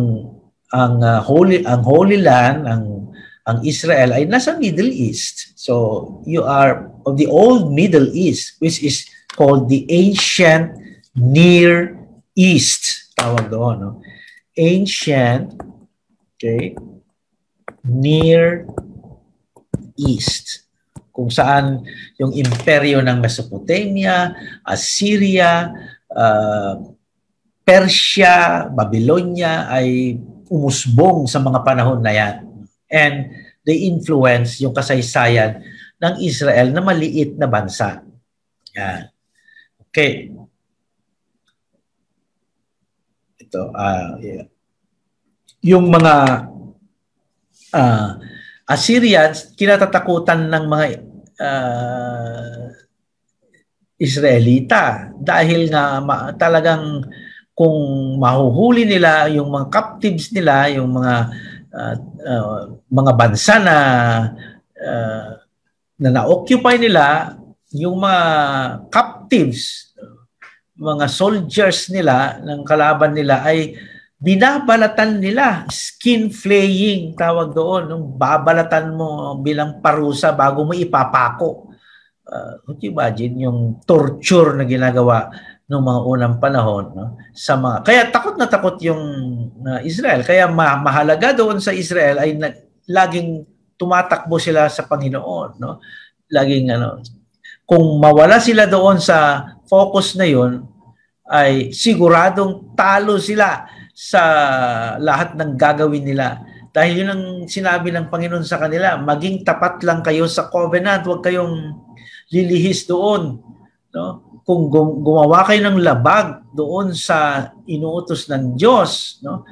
ang uh, holy ang holy land ang ang Israel ay nasa Middle East. So you are of the old Middle East which is called the ancient Near East. Tawag doon, no? Ancient okay, Near East kung saan yung imperyo ng Mesopotamia, Assyria, uh, Persia, Babylonia ay umusbong sa mga panahon na yan. And they influence yung kasaysayan ng Israel na maliit na bansa. Yan. Okay. Ito, uh, yeah. yung mga uh, Assyrians, kinatatakutan ng mga uh, Israelita dahil nga ma- talagang kung mahuhuli nila yung mga captives nila, yung mga uh, uh, mga bansa na uh, na na-occupy nila, yung mga captives, mga soldiers nila ng kalaban nila ay binabalatan nila, skin flaying tawag doon, nung babalatan mo bilang parusa bago mo ipapako. Uh, could you imagine yung torture na ginagawa noong mga unang panahon no? Sa mga kaya takot na takot yung uh, Israel. Kaya ma- mahalaga doon sa Israel ay na, laging tumatakbo sila sa Panginoon no? Laging ano kung mawala sila doon sa focus na yon ay siguradong talo sila sa lahat ng gagawin nila. Dahil yun ang sinabi ng Panginoon sa kanila maging tapat lang kayo sa covenant huwag kayong lilihis doon no? Kung gumawa kayo ng labag doon sa inuutos ng Diyos, no,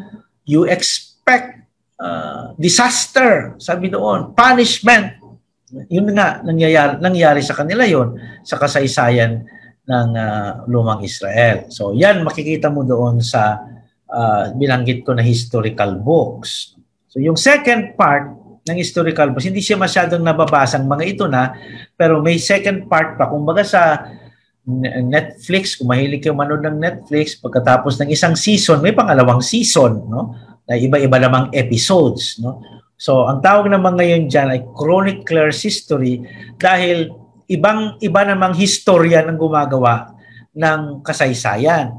you expect uh, disaster, sabi doon, punishment. Yun nga, nangyayari, nangyari sa kanila yon sa kasaysayan ng uh, lumang Israel. So yan, makikita mo doon sa uh, binanggit ko na historical books. So yung second part ng historical books, hindi siya masyadong nababasang mga ito na, pero may second part pa. Kumbaga sa Netflix, kung mahilig kayo manood ng Netflix, pagkatapos ng isang season, may pangalawang season, no? Na iba-iba namang episodes, no? So, ang tawag naman ngayon dyan ay chronicler's history dahil ibang iba namang historia ng gumagawa ng kasaysayan.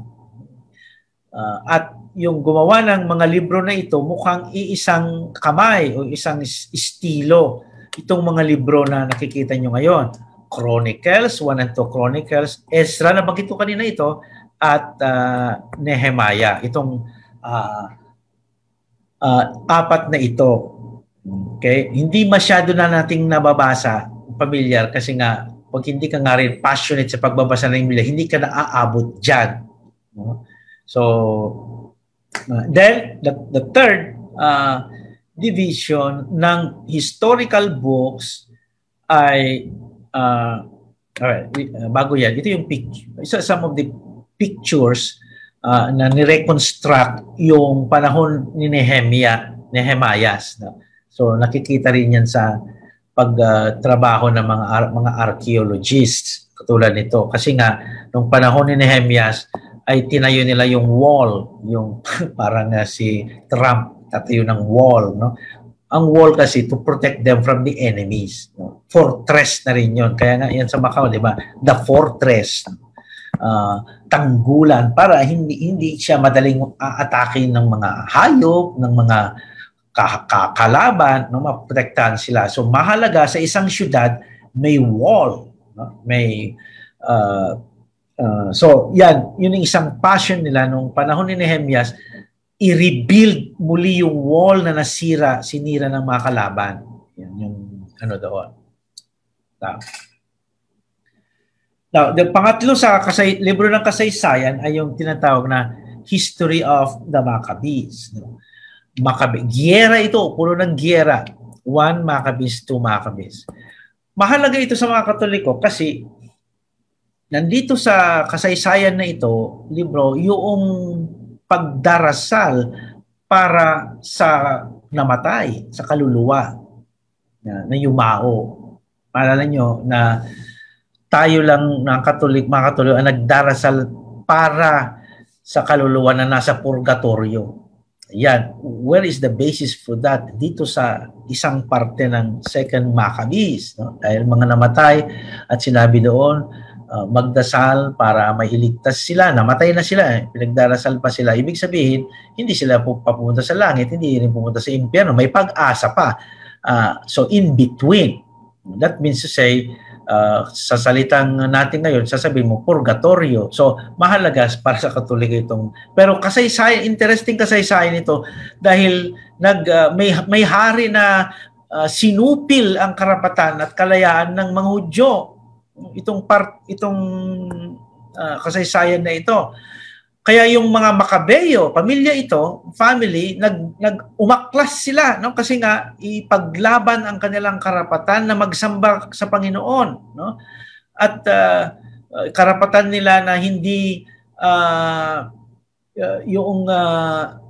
Uh, at yung gumawa ng mga libro na ito mukhang iisang kamay o isang estilo itong mga libro na nakikita nyo ngayon. Chronicles, 1 and 2 Chronicles, Ezra, nabanggit ko kanina ito, at uh, Nehemiah. Itong uh, uh, apat na ito. Okay? Hindi masyado na nating nababasa, familiar, kasi nga, pag hindi ka nga rin passionate sa pagbabasa ng Biblia, hindi ka naaabot dyan. No? So, uh, then, the, the third uh, division ng historical books ay uh, alright, uh, bago yan, ito yung picture. Isa, some of the pictures uh, na ni-reconstruct yung panahon ni Nehemia, Nehemias. No? So nakikita rin yan sa pagtrabaho uh, ng mga ar- mga archaeologists katulad nito kasi nga nung panahon ni Nehemias ay tinayo nila yung wall, yung parang uh, si Trump tatayo ng wall, no? ang wall kasi to protect them from the enemies. No? Fortress na rin yon. Kaya nga yan sa Macau, di ba? The fortress. uh, tanggulan para hindi hindi siya madaling aatake ng mga hayop, ng mga kalaban, no, maprotektahan sila. So mahalaga sa isang syudad may wall, no? may uh, uh, so yan, yun yung isang passion nila nung panahon ni Nehemias i-rebuild muli yung wall na nasira, sinira ng mga kalaban. Yan yung ano doon. Now, now the pangatlo sa kasay, libro ng kasaysayan ay yung tinatawag na History of the Maccabees. Maccabe, giyera ito, puno ng giyera. One Maccabees, two Maccabees. Mahalaga ito sa mga Katoliko kasi nandito sa kasaysayan na ito, libro, yung pagdarasal para sa namatay, sa kaluluwa na, na yumao. Maalala nyo na tayo lang ng katolik, mga katolik, ang nagdarasal para sa kaluluwa na nasa purgatorio. Yan. Where is the basis for that? Dito sa isang parte ng second Maccabees. No? Dahil mga namatay at sinabi doon, uh, magdasal para mailigtas sila. Namatay na sila, eh. pinagdarasal pa sila. Ibig sabihin, hindi sila papunta sa langit, hindi rin pumunta sa impyerno. May pag-asa pa. Uh, so in between. That means to say, uh, sa salitang natin ngayon, sasabihin mo, purgatorio. So, mahalaga para sa katoliko itong... Pero kasaysayan, interesting kasaysayan ito dahil nag, uh, may, may hari na uh, sinupil ang karapatan at kalayaan ng mga Hudyo itong part itong uh, kasaysayan na ito. Kaya yung mga Makabeyo, pamilya ito, family, nag nag umaklas sila no? Kasi nga ipaglaban ang kanilang karapatan na magsamba sa Panginoon, no? At uh, karapatan nila na hindi uh, yung uh,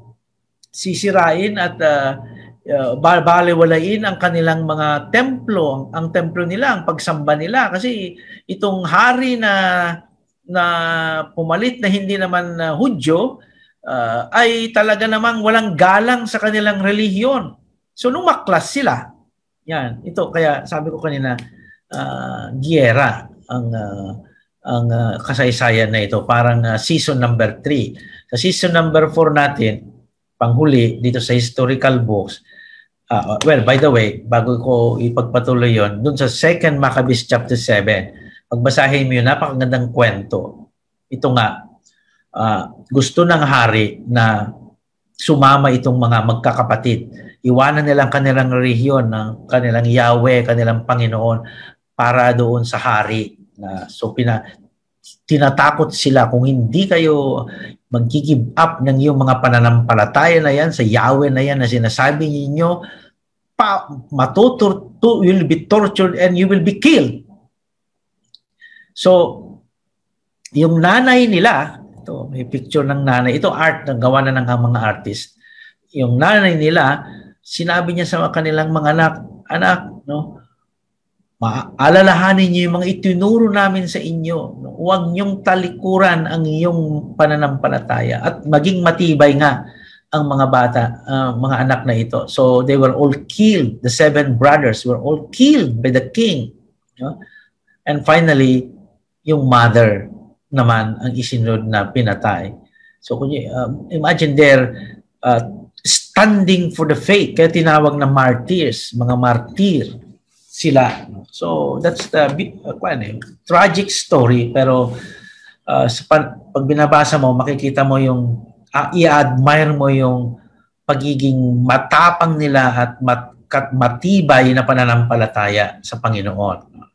sisirain at uh, uh, ang kanilang mga templo, ang templo nila, ang pagsamba nila. Kasi itong hari na na pumalit na hindi naman uh, Hudyo uh, ay talaga namang walang galang sa kanilang relihiyon. So nung maklas sila, yan, ito kaya sabi ko kanina uh, giyera ang uh, ang uh, kasaysayan na ito, parang uh, season number 3. Sa season number 4 natin, panghuli dito sa historical books, Uh, well, by the way, bago ko ipagpatuloy yon, dun sa 2nd Maccabees chapter 7, pagbasahin mo yun, napakagandang kwento. Ito nga, uh, gusto ng hari na sumama itong mga magkakapatid. Iwanan nilang kanilang rehiyon, ng kanilang Yahweh, kanilang Panginoon, para doon sa hari. Na, so, pina, tinatakot sila kung hindi kayo mag-give up ng iyong mga pananampalataya na yan, sa Yahweh na yan na sinasabi ninyo, pa, matutur, to, you will be tortured and you will be killed. So, yung nanay nila, ito, may picture ng nanay, ito art na gawa na ng mga artist. Yung nanay nila, sinabi niya sa kanilang mga anak, anak, no, Maalalahanin niyo yung mga itinuro namin sa inyo. Huwag niyong talikuran ang iyong pananampalataya at maging matibay nga ang mga bata, uh, mga anak na ito. So they were all killed. The seven brothers were all killed by the king. No? And finally, yung mother naman ang isinod na pinatay. So kung uh, imagine there uh, standing for the faith, kaya tinawag na martyrs, mga martir sila. So that's the uh, eh, tragic story pero uh, sa pag binabasa mo makikita mo yung uh, i-admire mo yung pagiging matapang nila at mat, matibay na pananampalataya sa Panginoon.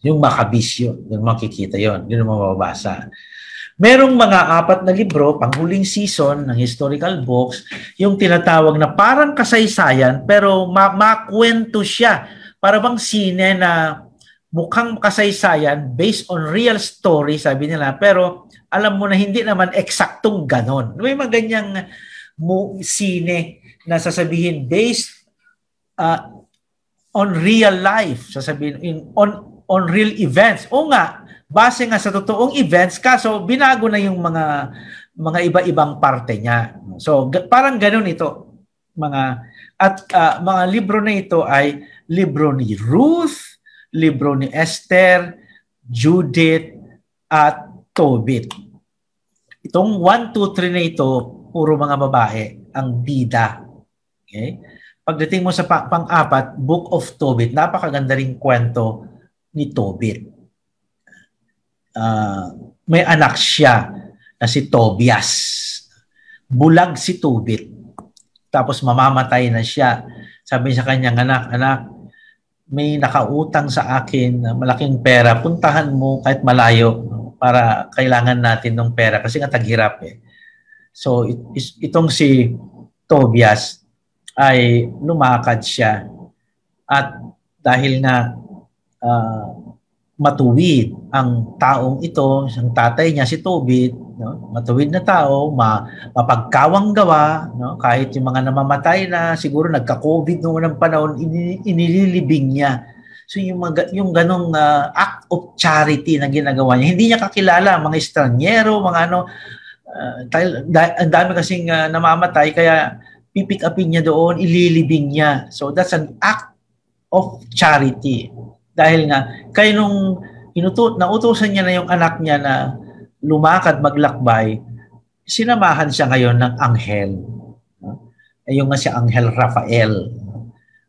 Yung makabisyo, yung makikita yon, yun ang mababasa. Merong mga apat na libro, panghuling season ng historical books, yung tinatawag na parang kasaysayan pero ma- makwento siya para bang sine na mukhang kasaysayan based on real story, sabi nila, pero alam mo na hindi naman eksaktong ganon. May mga ganyang mo, sine na sasabihin based uh, on real life, sasabihin in, on on real events. O nga, base nga sa totoong events kaso binago na yung mga mga iba-ibang parte niya. So parang ganoon ito mga at uh, mga libro na ito ay libro ni Ruth, libro ni Esther, Judith, at Tobit. Itong 1, 2, 3 na ito, puro mga babae, ang bida. Okay? Pagdating mo sa pang-apat, Book of Tobit, napakaganda ring kwento ni Tobit. Uh, may anak siya na si Tobias. Bulag si Tobit. Tapos mamamatay na siya. Sabi sa kanyang anak, anak, may nakautang sa akin na malaking pera, puntahan mo kahit malayo para kailangan natin ng pera kasi nga taghirap eh. So it, itong si Tobias ay lumakad siya at dahil nga uh, matuwid ang taong ito, ang tatay niya si Tobit, no? matuwid na tao, ma, mapagkawang gawa, no? kahit yung mga namamatay na siguro nagka-COVID noong unang panahon, in, inililibing niya. So yung, mga, yung ganong uh, act of charity na ginagawa niya, hindi niya kakilala mga estranyero, mga ano, uh, dahil, ang dami kasing uh, namamatay, kaya pipick upin niya doon, ililibing niya. So that's an act of charity. Dahil nga, kayo nung inuto, nautosan niya na yung anak niya na lumakad, maglakbay, sinamahan siya ngayon ng anghel. Yung nga si Anghel Rafael.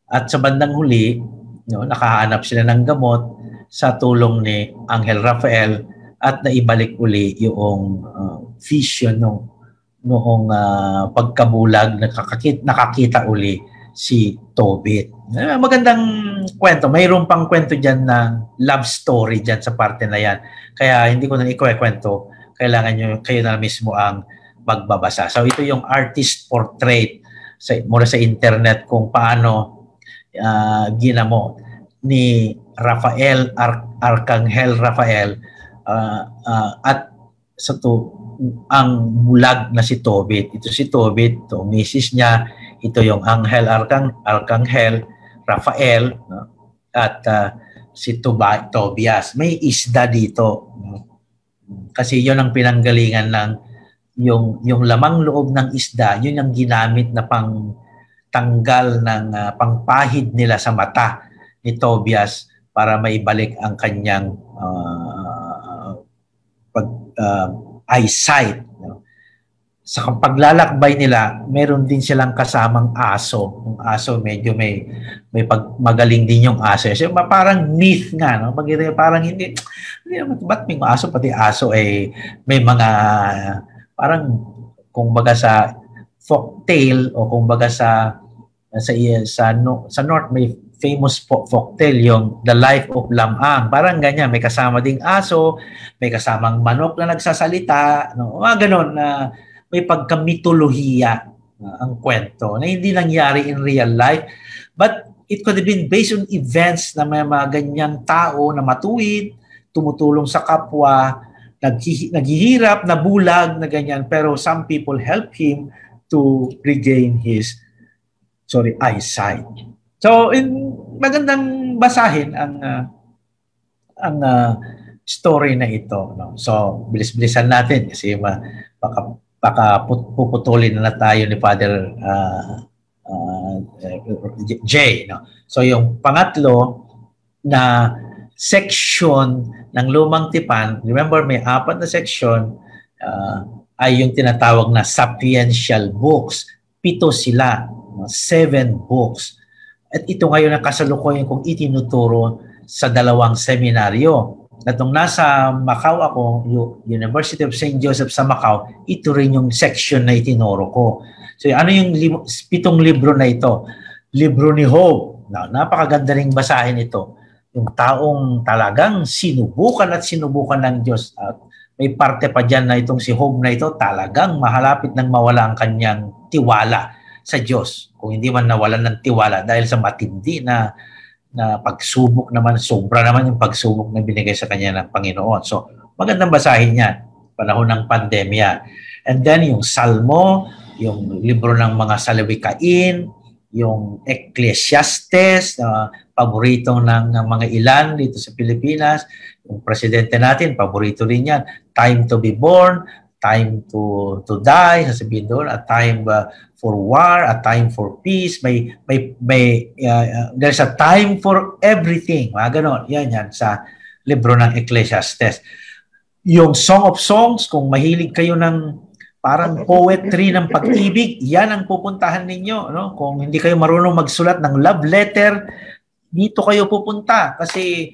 At sa bandang huli, no, nakahanap sila ng gamot sa tulong ni Anghel Rafael at naibalik uli yung uh, vision nung noong uh, pagkabulag nakakakita, nakakita uli si Tobit. Eh, magandang kwento. Mayroon pang kwento dyan na love story dyan sa parte na yan. Kaya hindi ko na ikukwento. Kailangan nyo, kayo na mismo ang magbabasa. So ito yung artist portrait sa, mula sa internet kung paano uh, ginamo ni Rafael Ar- Arcangel Rafael uh, uh, at sa to ang bulag na si Tobit. Ito si Tobit, to misis niya, ito yung Angel Arcang Arcangel Rafael no? at uh, si Tuba, Tobias. May isda dito. Kasi yon ang pinanggalingan ng yung yung lamang loob ng isda, yun ang ginamit na pang tanggal ng uh, pangpahid nila sa mata ni Tobias para maibalik ang kanyang uh, pag uh, eyesight sa paglalakbay nila, meron din silang kasamang aso. Yung aso medyo may may pag, magaling din yung aso. Kasi parang myth nga, no? Pag parang hindi, hindi ba't may aso pati aso eh may mga parang kung baga sa folk tale o kung baga sa sa sa, no, sa north may famous folk tale yung The Life of Lamang. Parang ganyan, may kasama ding aso, may kasamang manok na nagsasalita, no? Mga ganun na uh, may pagka-mitolohiya uh, ang kwento na hindi nangyari in real life. But it could have been based on events na may mga ganyang tao na matuwid, tumutulong sa kapwa, naghihirap, nabulag na ganyan. Pero some people help him to regain his sorry, eyesight. So, in, magandang basahin ang uh, ang uh, story na ito. No? So, bilis-bilisan natin kasi ma, baka baka puputulin na, tayo ni Father uh, uh, J. No? So yung pangatlo na section ng lumang tipan, remember may apat na section, uh, ay yung tinatawag na sapiential books. Pito sila, no? seven books. At ito ngayon ang kasalukuyan kong itinuturo sa dalawang seminaryo at nung nasa Macau ako, University of St. Joseph sa Macau, ito rin yung section na itinuro ko. So ano yung lim- pitong libro na ito? Libro ni Hope. Na, napakaganda ring basahin ito. Yung taong talagang sinubukan at sinubukan ng Diyos. At may parte pa dyan na itong si Hope na ito talagang mahalapit nang mawala ang kanyang tiwala sa Diyos. Kung hindi man nawalan ng tiwala dahil sa matindi na na pagsubok naman, sobra naman yung pagsubok na binigay sa kanya ng Panginoon. So, magandang basahin niya, panahon ng pandemya. And then yung Salmo, yung libro ng mga salawikain, yung Ecclesiastes, na uh, paborito ng, ng mga ilan dito sa Pilipinas, yung presidente natin, paborito rin yan, Time to be Born, Time to to Die, sasabihin doon, a time uh, for war, a time for peace, may may may uh, uh, there's a time for everything. Mga ganon. Yan yan sa libro ng Ecclesiastes. yung Song of Songs, kung mahilig kayo ng parang poetry ng pag-ibig, yan ang pupuntahan ninyo. No? Kung hindi kayo marunong magsulat ng love letter, dito kayo pupunta kasi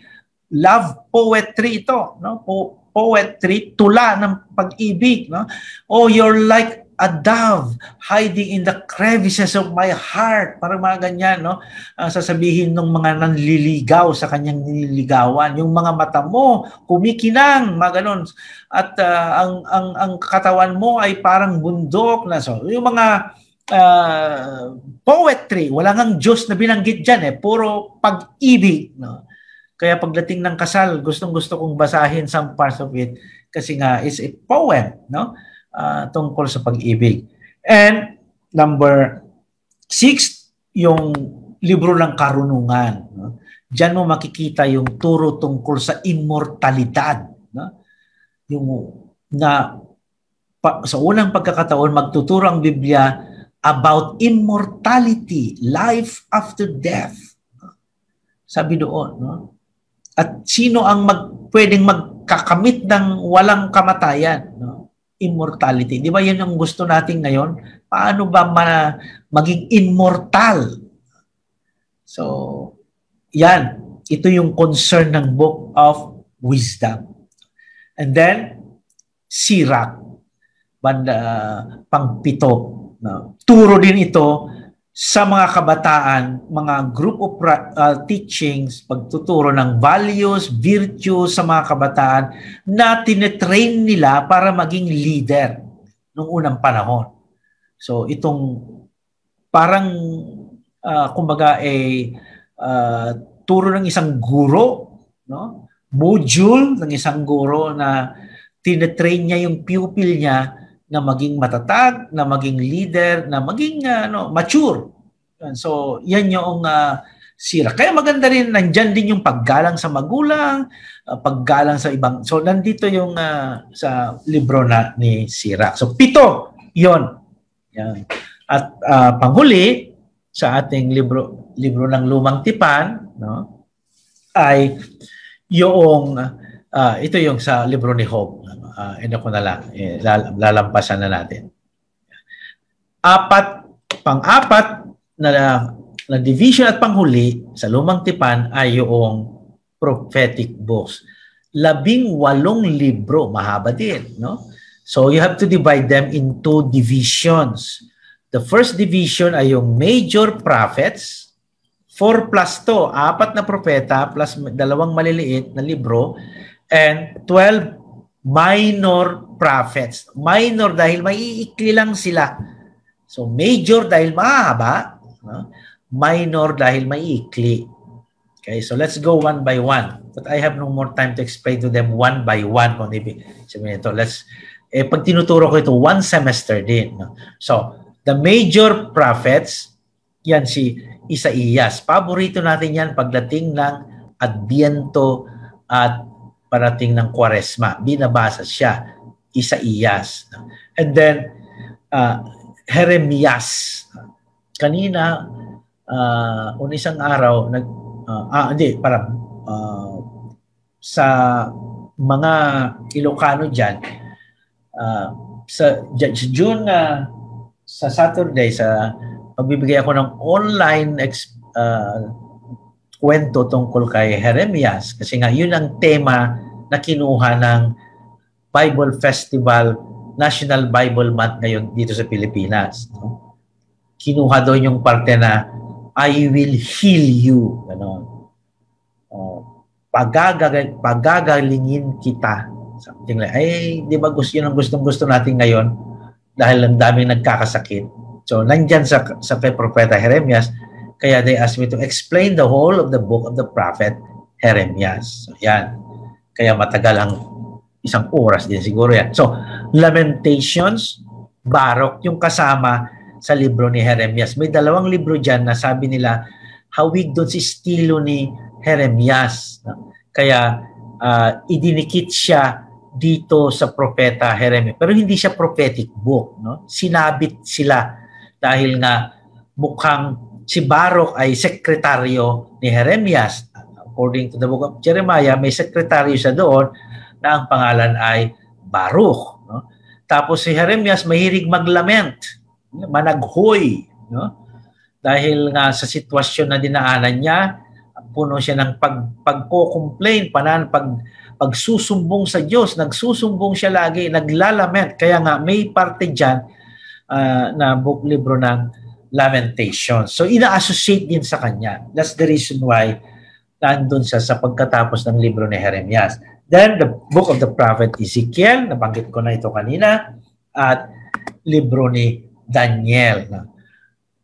love poetry ito. No? Po- poetry, tula ng pag-ibig. No? Oh, you're like a dove hiding in the crevices of my heart. Parang mga ganyan, no? Uh, sasabihin ng mga nanliligaw sa kanyang nililigawan. Yung mga mata mo, kumikinang, mga ganun. At uh, ang, ang, ang katawan mo ay parang bundok na. So, yung mga uh, poetry, wala ngang Diyos na binanggit dyan eh. Puro pag-ibig, no? Kaya pagdating ng kasal, gustong gusto kong basahin some parts of it kasi nga is a poem, no? uh, tungkol sa pag-ibig. And number six, yung libro ng karunungan. No? Diyan mo makikita yung turo tungkol sa immortalidad. No? Yung na pa, sa unang pagkakataon magtuturo ang Biblia about immortality, life after death. Sabi doon, no? At sino ang mag, pwedeng magkakamit ng walang kamatayan, no? immortality. Di ba yan ang gusto natin ngayon? Paano ba ma- maging immortal? So, yan. Ito yung concern ng Book of Wisdom. And then, Sirach, banda, pang pito. No? Turo din ito sa mga kabataan, mga group of uh, teachings, pagtuturo ng values, virtues sa mga kabataan na tinetrain nila para maging leader noong unang panahon. So itong parang uh, kumbaga eh uh, turo ng isang guro, no? Module ng isang guro na tinetrain niya yung pupil niya na maging matatag, na maging leader, na maging uh, ano, mature. So, yan yung uh, sira. Kaya maganda rin, nandyan din yung paggalang sa magulang, uh, paggalang sa ibang. So, nandito yung uh, sa libro na ni Sira. So, pito, yon Yan. At uh, panghuli, sa ating libro libro ng Lumang Tipan, no? ay yung uh, ito yung sa libro ni Hope uh, ino ko na lang, eh, lalampasan na natin. Apat, pang-apat na, na division at panghuli sa lumang tipan ay yung prophetic books. Labing walong libro, mahaba din, no? So you have to divide them into divisions. The first division ay yung major prophets, 4 plus 2, apat na propeta plus dalawang maliliit na libro, and 12 minor prophets. Minor dahil maiikli lang sila. So major dahil mahaba, no? minor dahil maiikli. Okay, so let's go one by one. But I have no more time to explain to them one by one kung ibig sabihin ito. Let's, eh, pag tinuturo ko ito, one semester din. No? So, the major prophets, yan si Isaías. Paborito natin yan pagdating ng Adviento at parating ng Kwaresma. Binabasa siya, Isaías. And then, uh, Jeremias. Kanina, uh, un isang araw, nag, uh, ah, hindi, para uh, sa mga Ilocano dyan, uh, sa, June, uh, sa Saturday, sa pagbibigay ako ng online ex, uh, kwento tungkol kay Jeremias kasi nga yun ang tema na kinuha ng Bible Festival National Bible Month ngayon dito sa Pilipinas. No? Kinuha doon yung parte na I will heal you. Ano? Oh, pagagal pagagalingin kita. Something like, ay, di ba gusto yun ang gustong gusto natin ngayon dahil ang daming nagkakasakit. So, nandyan sa, sa kay Propeta Jeremias, kaya they asked me to explain the whole of the book of the prophet Jeremias. So, yan. Kaya matagal ang isang oras din siguro yan. So, Lamentations, Barok, yung kasama sa libro ni Jeremias. May dalawang libro dyan na sabi nila, hawig doon si estilo ni Jeremias. Kaya, uh, idinikit siya dito sa propeta Jeremias. Pero hindi siya prophetic book. No? Sinabit sila dahil nga mukhang si Baruch ay sekretaryo ni Jeremias. According to the book of Jeremiah, may sekretaryo siya doon na ang pangalan ay Baruch. No? Tapos si Jeremias mahilig maglament, managhoy. No? Dahil nga sa sitwasyon na dinaanan niya, puno siya ng pag, pagko-complain, panan, pag, pagsusumbong sa Diyos. Nagsusumbong siya lagi, naglalament. Kaya nga may parte dyan uh, na book libro ng Lamentation. So ina-associate din sa kanya. That's the reason why nandun siya sa pagkatapos ng libro ni Jeremias. Then the book of the prophet Ezekiel, nabanggit ko na ito kanina, at libro ni Daniel.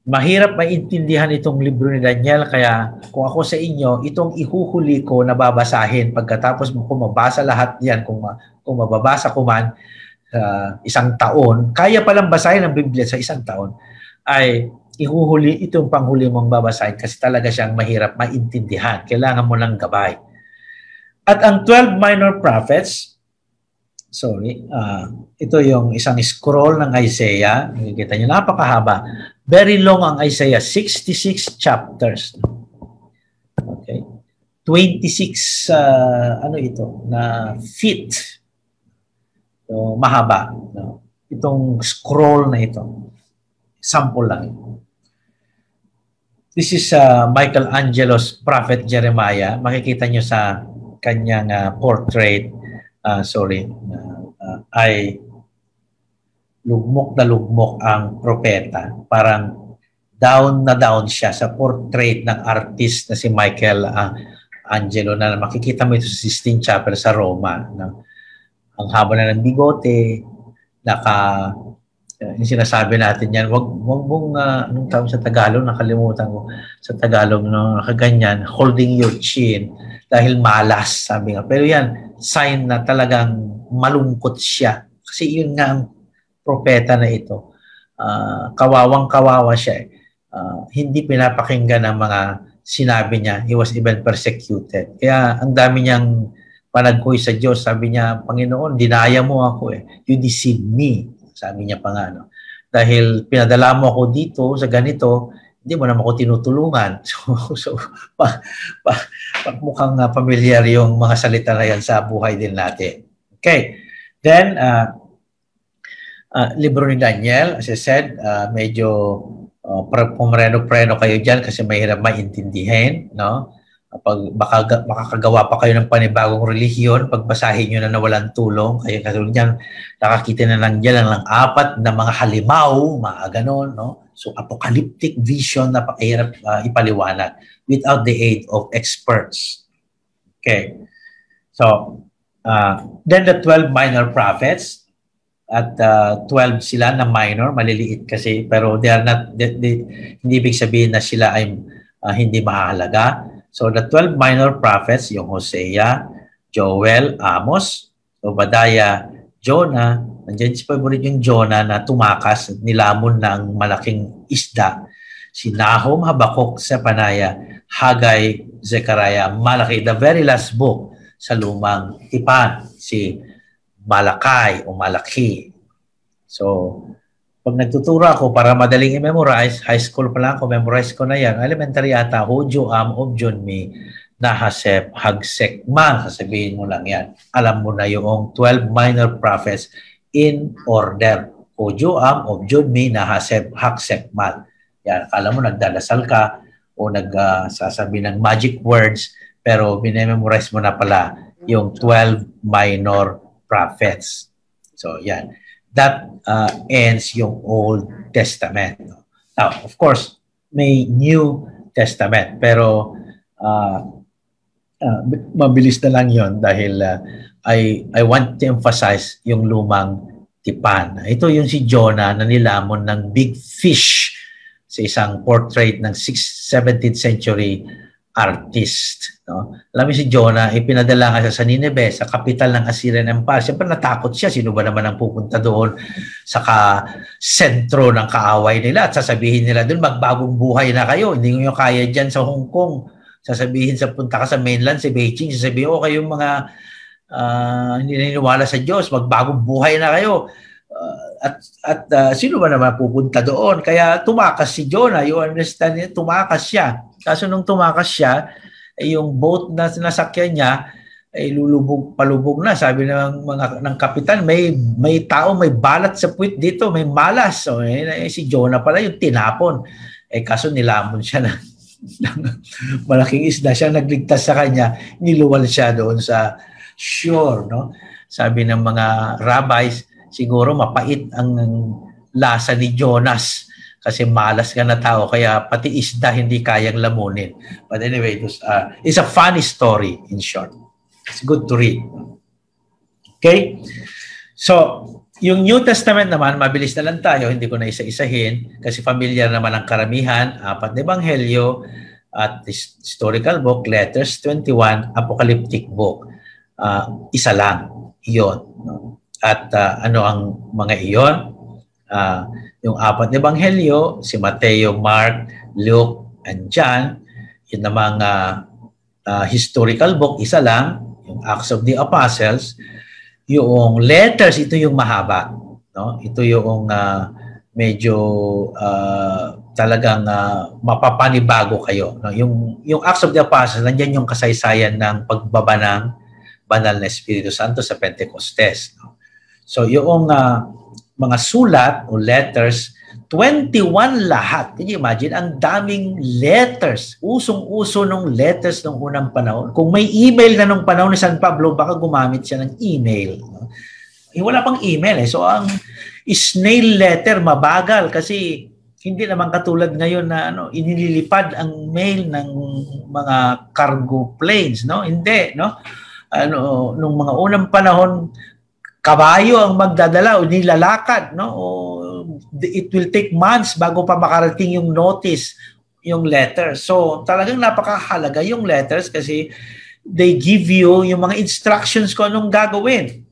Mahirap maintindihan itong libro ni Daniel kaya kung ako sa inyo, itong ihuhuli ko na babasahin pagkatapos mo kung mabasa lahat yan, kung, kung mababasa ko man uh, isang taon, kaya palang basahin ang Biblia sa isang taon, ay ihuhuli itong panghuli mong babasahin kasi talaga siyang mahirap maintindihan. Kailangan mo ng gabay. At ang 12 minor prophets, sorry, uh, ito yung isang scroll ng Isaiah. Nakikita niyo, napakahaba. Very long ang Isaiah, 66 chapters. Okay. 26 uh, ano ito na feet. So, mahaba. No? Itong scroll na ito. Sample lang. This is uh, Michelangelo's Prophet Jeremiah. Makikita nyo sa kanyang uh, portrait, uh, sorry, uh, uh, ay lugmok na lugmok ang propeta. Parang down na down siya sa portrait ng artist na si Michael uh, Angelo na makikita mo ito sa Sistine Chapel sa Roma. No? Ang haba na ng bigote, naka yung sinasabi natin yan, wag wag mong uh, anong tawag sa Tagalog, nakalimutan ko sa Tagalog no, nakaganyan, holding your chin dahil malas, sabi nga. Pero yan, sign na talagang malungkot siya. Kasi yun nga ang propeta na ito. Uh, kawawang-kawawa siya. Uh, hindi pinapakinggan ng mga sinabi niya. He was even persecuted. Kaya ang dami niyang panagkoy sa Diyos. Sabi niya, Panginoon, dinaya mo ako eh. You deceived me. Sabi niya pa nga. No? Dahil pinadala mo ako dito sa ganito, hindi mo naman ako tinutulungan. So, so pa, pa, pa, mukhang uh, familiar yung mga salita na yan sa buhay din natin. Okay. Then, uh, uh, libro ni Daniel, as I said, uh, medyo uh, pumreno-preno kayo dyan kasi mahirap maintindihin, no? Pag baka, makakagawa pa kayo ng panibagong relihiyon, pagbasahin nyo na nawalan tulong, kaya katulad niyan, nakakita na lang dyan ng apat na mga halimaw, mga ganon, no? So, apocalyptic vision na pakahirap uh, ipaliwanag without the aid of experts. Okay. So, uh, then the 12 minor prophets, at uh, 12 sila na minor, maliliit kasi pero they are not they, they, hindi ibig sabihin na sila ay uh, hindi mahalaga. So the 12 minor prophets, yung Hosea, Joel, Amos, Obadiah, Jonah, nandiyan si favorite yung Jonah na tumakas, nilamon ng malaking isda. Si Nahum, Habakuk, Sepanaya, Hagay, Zechariah, Malaki, the very last book sa lumang tipan. Si malakay o malaki. So, pag nagtuturo ako para madaling i-memorize, high school pa lang ako, memorize ko na yan. Elementary ata, Hojo, Am, Objon, Mi, Nahasep, Hagsek, Man. Sasabihin mo lang yan. Alam mo na yung 12 minor prophets in order. Hojo, Am, Objon, Mi, Nahasep, Hagsek, Man. Yan, akala mo nagdadasal ka o nagsasabi uh, ng magic words pero binememorize mo na pala yung 12 minor prophets. So, yan. That uh, ends yung Old Testament. Now, of course, may New Testament. Pero, uh, uh, mabilis na lang yon dahil uh, I, I want to emphasize yung lumang tipan. Ito yung si Jonah na nilamon ng big fish sa isang portrait ng 6th, 17th century artist. No? Alam mo si Jonah, ipinadala nga siya sa Nineveh, sa kapital ng Assyrian Empire. Siyempre natakot siya. Sino ba naman ang pupunta doon sa ka sentro ng kaaway nila at sasabihin nila doon, magbagong buhay na kayo. Hindi nyo kaya dyan sa Hong Kong. Sasabihin sa punta ka sa mainland, sa Beijing, sasabihin, oh kayong mga uh, hindi naniniwala sa Diyos, magbagong buhay na kayo. Uh, at at uh, sino ba naman pupunta doon? Kaya tumakas si Jonah. You understand? Tumakas siya Kaso nung tumakas siya, eh, yung boat na sinasakyan niya, ay lulubog palubog na. Sabi ng mga ng kapitan may may tao may balat sa puwit dito may malas. So eh, eh, si Jonah pala yung tinapon. Eh kaso nilamon siya na malaking isda. Siya nagligtas sa kanya niluwal siya doon sa shore no? Sabi ng mga rabbis siguro mapait ang lasa ni Jonas kasi malas ka na tao kaya pati isda hindi kayang lamunin but anyway it was, uh, it's a funny story in short It's good to read. Okay? So, yung New Testament naman, mabilis na lang tayo, hindi ko na isa-isahin kasi familiar naman ang karamihan, apat na ebanghelyo at historical book, letters, 21, apocalyptic book. Uh, isa lang, iyon. At uh, ano ang mga iyon? Uh, yung apat na ebanghelyo, si Mateo, Mark, Luke, and John, yun namang uh, uh, historical book, isa lang, yung Acts of the Apostles, yung letters, ito yung mahaba. No? Ito yung uh, medyo uh, talagang uh, mapapanibago kayo. No? Yung, yung Acts of the Apostles, nandiyan yung kasaysayan ng pagbaba ng banal na Espiritu Santo sa Pentecostes. No? So yung uh, mga sulat o letters 21 lahat. Can you imagine? Ang daming letters. Usong-uso nung letters nung unang panahon. Kung may email na nung panahon ni San Pablo, baka gumamit siya ng email. Eh, wala pang email eh. So ang snail letter mabagal kasi hindi naman katulad ngayon na ano inililipad ang mail ng mga cargo planes no hindi no ano nung mga unang panahon kabayo ang magdadala o nilalakad no o it will take months bago pa makarating yung notice, yung letter. So, talagang napakahalaga yung letters kasi they give you yung mga instructions ko anong gagawin.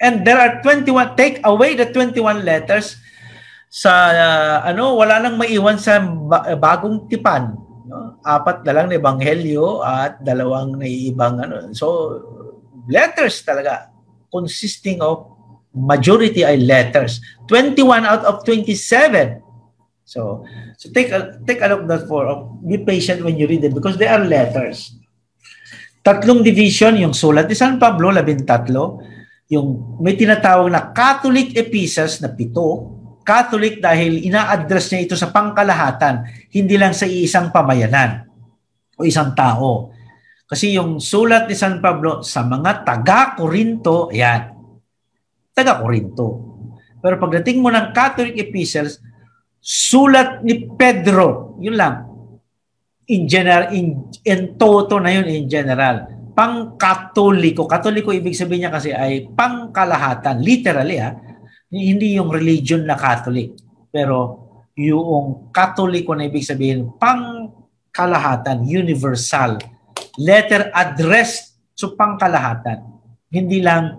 And there are 21, take away the 21 letters sa uh, ano, wala nang maiwan sa bagong tipan. No? Apat na lang na ebanghelyo at dalawang na ibang ano. So, letters talaga consisting of majority ay letters. 21 out of 27. So, so take a, take a look that for. Be patient when you read it because they are letters. Tatlong division, yung sulat ni San Pablo, labintatlo. Yung may tinatawag na Catholic epistles na pito. Catholic dahil ina-address niya ito sa pangkalahatan, hindi lang sa isang pamayanan o isang tao. Kasi yung sulat ni San Pablo sa mga taga-Korinto, yan, taga Corinto. Pero pagdating mo ng Catholic epistles, sulat ni Pedro, yun lang. In general, in, in toto na yun in general. Pang-katoliko. Katoliko ibig sabihin niya kasi ay pangkalahatan. Literally ha. Hindi yung religion na Catholic. Pero yung katoliko na ibig sabihin pangkalahatan, universal. Letter addressed to pangkalahatan. Hindi lang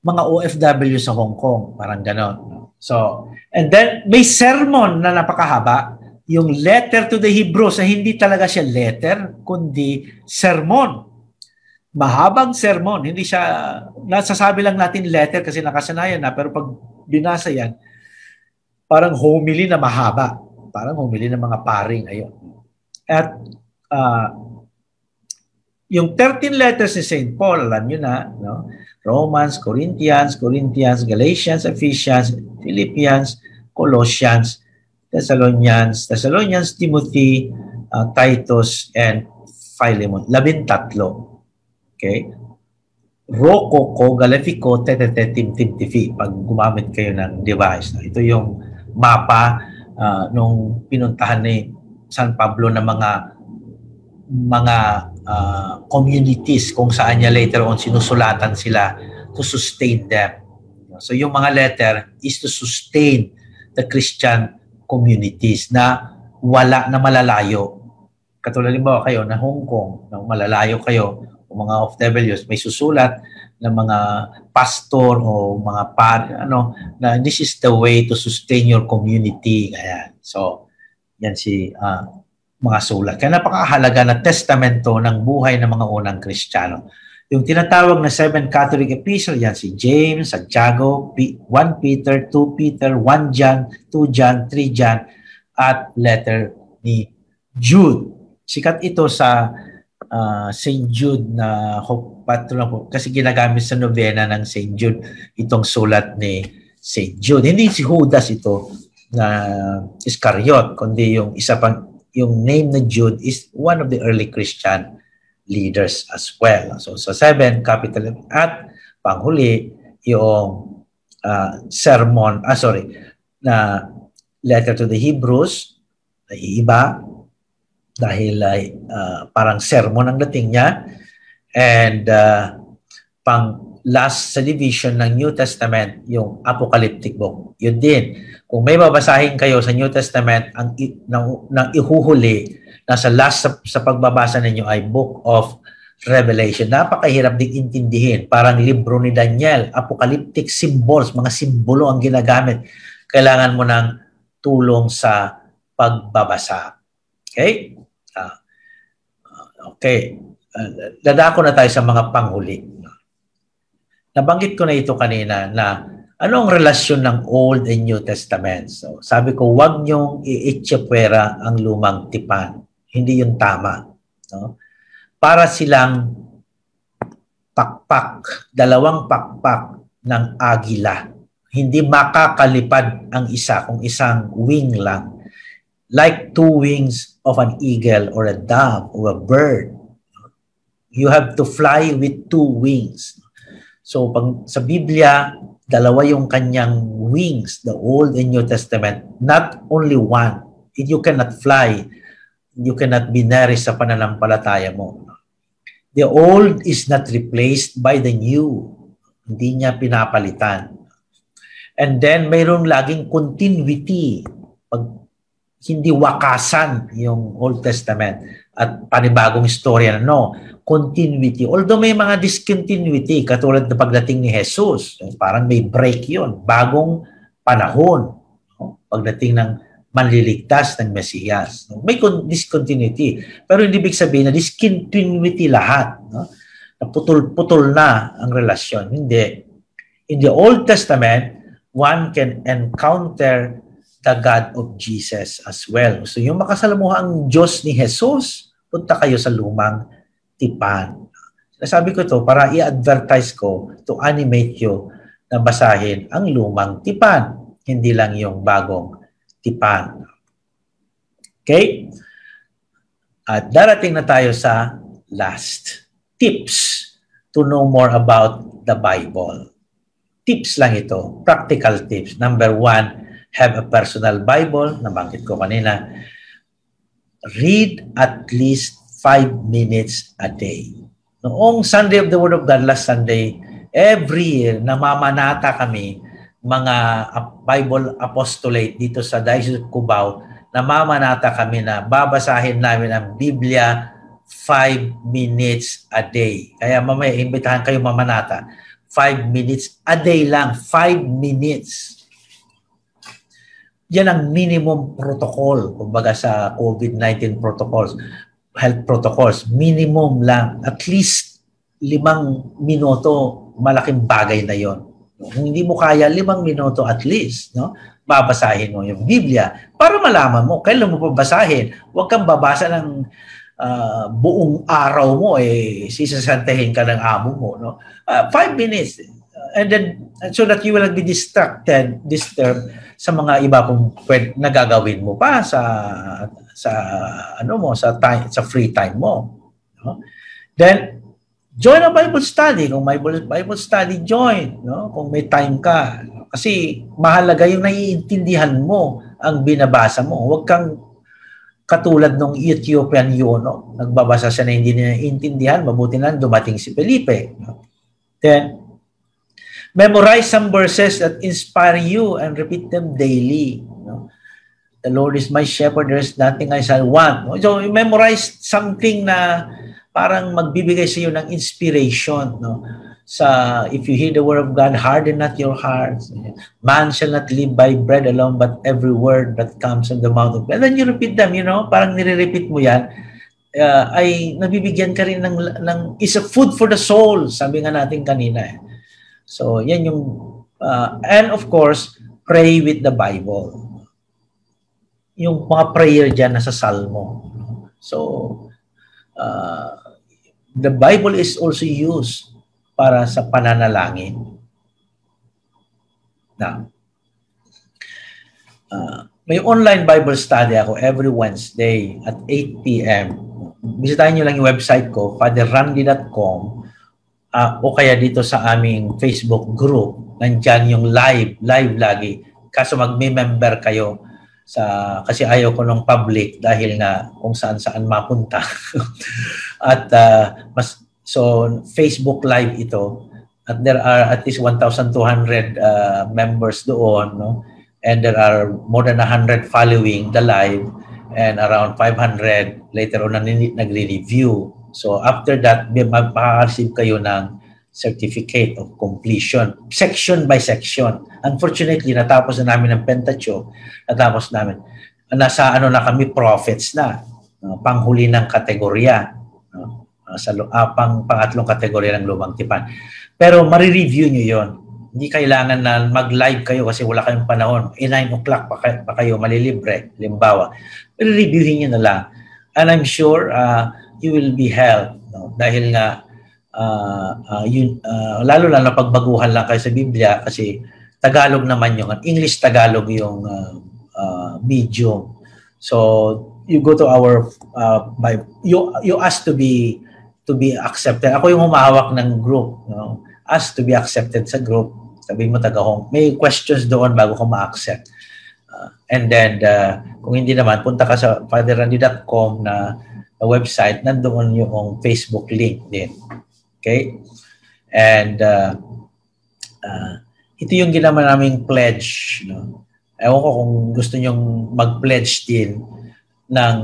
mga OFW sa Hong Kong. Parang ganon. So, and then may sermon na napakahaba. Yung letter to the Hebrews na hindi talaga siya letter, kundi sermon. Mahabang sermon. Hindi siya, nasasabi lang natin letter kasi nakasanayan na, pero pag binasa yan, parang homily na mahaba. Parang homily ng mga paring. Ayun. At uh, yung 13 letters ni St. Paul, alam nyo na, no? Romans, Corinthians, Corinthians, Galatians, Ephesians, Philippians, Colossians, Thessalonians, Thessalonians, Timothy, uh, Titus, and Philemon. Labintatlo. Okay? Roko ko, Galafico, Tetete, Tim, Tim, Tifi. Pag gumamit kayo ng device. Ito yung mapa uh, nung pinuntahan ni San Pablo ng mga mga uh, communities kung saan niya later on sinusulatan sila to sustain them. So yung mga letter is to sustain the Christian communities na wala na malalayo. Katulad ba kayo na Hong Kong, na malalayo kayo, o mga OFWs, may susulat ng mga pastor o mga par, ano, na this is the way to sustain your community. Ayan. So, yan si uh, mga sulat. Kaya napakahalaga na testamento ng buhay ng mga unang Kristiyano. Yung tinatawag na seven Catholic epistles, yan si James, Santiago, 1 Peter, 2 Peter, 1 John, 2 John, 3 John, at letter ni Jude. Sikat ito sa uh, St. Jude na hope patron kasi ginagamit sa novena ng St. Jude itong sulat ni St. Jude. Hindi si Judas ito na Iscariot, kundi yung isa pang yung name na Jude is one of the early Christian leaders as well. So sa so seven, capital at panghuli, yung uh, sermon, ah sorry, na letter to the Hebrews, na iba, dahil uh, parang sermon ang dating niya. And uh, pang last sa division ng New Testament, yung apocalyptic book. Yun din. Kung may babasahin kayo sa New Testament, ang, nang, nang ihuhuli, nasa last sa, sa pagbabasa ninyo ay Book of Revelation. Napakahirap din intindihin. Parang libro ni Daniel, apocalyptic symbols, mga simbolo ang ginagamit. Kailangan mo ng tulong sa pagbabasa. Okay? Uh, okay. Uh, dadako na tayo sa mga panghuli. Nabanggit ko na ito kanina na ano ang relasyon ng Old and New Testament? So, sabi ko, huwag niyong iitsepwera ang lumang tipan. Hindi yun tama. No? Para silang pakpak, dalawang pakpak ng agila. Hindi makakalipad ang isa kung isang wing lang. Like two wings of an eagle or a dove or a bird. You have to fly with two wings. So pag sa Biblia, dalawa yung kanyang wings, the Old and New Testament, not only one. You cannot fly you cannot be nourished sa pananampalataya mo. The old is not replaced by the new. Hindi niya pinapalitan. And then, mayroon laging continuity. Pag hindi wakasan yung Old Testament at panibagong istorya, no, continuity. Although may mga discontinuity, katulad ng pagdating ni Jesus, parang may break yon bagong panahon. No? Pagdating ng manliligtas ng Mesiyas. May discontinuity. Pero hindi ibig sabihin na discontinuity lahat. No? Na putol-putol na ang relasyon. Hindi. In the Old Testament, one can encounter the God of Jesus as well. So yung makasalamuhang Diyos ni Jesus, punta kayo sa lumang tipan. Sabi ko ito para i-advertise ko to animate you na basahin ang lumang tipan, hindi lang yung bagong tipan. Okay? At darating na tayo sa last. Tips to know more about the Bible. Tips lang ito. Practical tips. Number one, have a personal Bible. Nabanggit ko kanina. Read at least five minutes a day. Noong Sunday of the Word of God, last Sunday, every year, namamanata kami mga Bible apostolate dito sa Diocese of Cubao, namamanata kami na babasahin namin ang Biblia 5 minutes a day. Kaya mamaya, imbitahan kayo mamanata. 5 minutes a day lang. 5 minutes. Yan ang minimum protocol, kumbaga sa COVID-19 protocols, health protocols. Minimum lang. At least limang minuto, malaking bagay na yon kung hindi mo kaya limang minuto at least, no? babasahin mo yung Biblia para malaman mo kailan mo babasahin. Huwag kang babasa ng uh, buong araw mo eh sisasantahin ka ng amo mo no uh, five minutes and then so that you will not be distracted disturbed sa mga iba pong pwede, nagagawin mo pa sa sa ano mo sa time sa free time mo no? then Join a Bible study. Kung may Bible study, join. No? Kung may time ka. Kasi mahalaga yung naiintindihan mo ang binabasa mo. Huwag kang katulad ng Ethiopian Yono. Nagbabasa siya na hindi niya naiintindihan. Mabuti na dumating si Felipe. Then, memorize some verses that inspire you and repeat them daily. No? The Lord is my shepherd. There is nothing I shall want. So, memorize something na parang magbibigay sa iyo ng inspiration no sa if you hear the word of God harden not your hearts man shall not live by bread alone but every word that comes from the mouth of God and then you repeat them you know parang nire-repeat mo yan uh, ay nabibigyan ka rin ng, ng is a food for the soul sabi nga natin kanina eh. So yan yung uh, and of course pray with the Bible yung mga prayer diyan nasa salmo so uh, the Bible is also used para sa pananalangin. Now, uh, may online Bible study ako every Wednesday at 8 p.m. Bisitahin nyo lang yung website ko, fatherrandy.com uh, o kaya dito sa aming Facebook group. Nandyan yung live, live lagi. Kaso mag-member kayo sa kasi ayaw ko ng public dahil nga kung saan saan mapunta. at uh, mas so Facebook live ito at there are at least 1,200 uh, members doon no and there are more than 100 following the live and around 500 later on na nagre-review. So after that, makaka-receive kayo ng certificate of completion, section by section. Unfortunately, natapos na namin ng Pentateuch, natapos namin. Nasa ano na kami, prophets na, uh, panghuli ng kategorya, uh, sa uh, pang pangatlong kategorya ng lumang tipan. Pero mari-review nyo yon. Hindi kailangan na mag-live kayo kasi wala kayong panahon. E 9 o'clock pa, kayo, pa kayo malilibre, limbawa. Pero reviewin nyo na lang. And I'm sure uh, you will be helped. No? Dahil nga uh, uh, yun, uh, lalo lang na pagbaguhan lang kayo sa Biblia kasi Tagalog naman yung English Tagalog yung uh, uh, medium. So you go to our uh, Bible. You you ask to be to be accepted. Ako yung humahawak ng group, no? Ask to be accepted sa group. Sabi mo taga home. May questions doon bago ko ma-accept. Uh, and then uh, kung hindi naman punta ka sa fatherrandy.com na website, nandoon yung Facebook link din. Okay? And uh, uh, ito yung ginawa naming pledge. No? Ewan ko kung gusto nyong mag-pledge din ng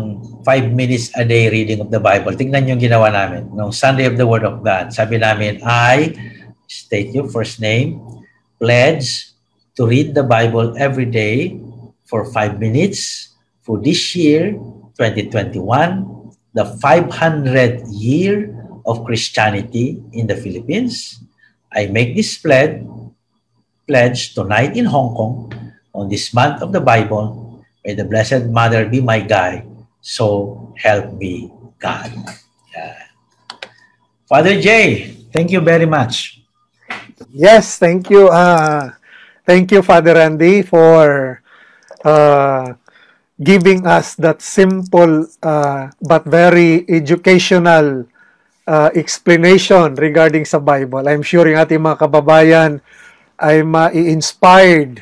5 minutes a day reading of the Bible. Tingnan yung ginawa namin. Nung Sunday of the Word of God, sabi namin, I, state your first name, pledge to read the Bible every day for 5 minutes for this year, 2021, the 500 year of Christianity in the Philippines. I make this pledge, pledge tonight in Hong Kong on this month of the Bible. May the Blessed Mother be my guide. So help me, God. Yeah. Father Jay, thank you very much. Yes, thank you. Uh, thank you, Father Randy, for uh, giving us that simple uh, but very educational uh, explanation regarding sa Bible. I'm sure yung ating mga kababayan ay ma-inspired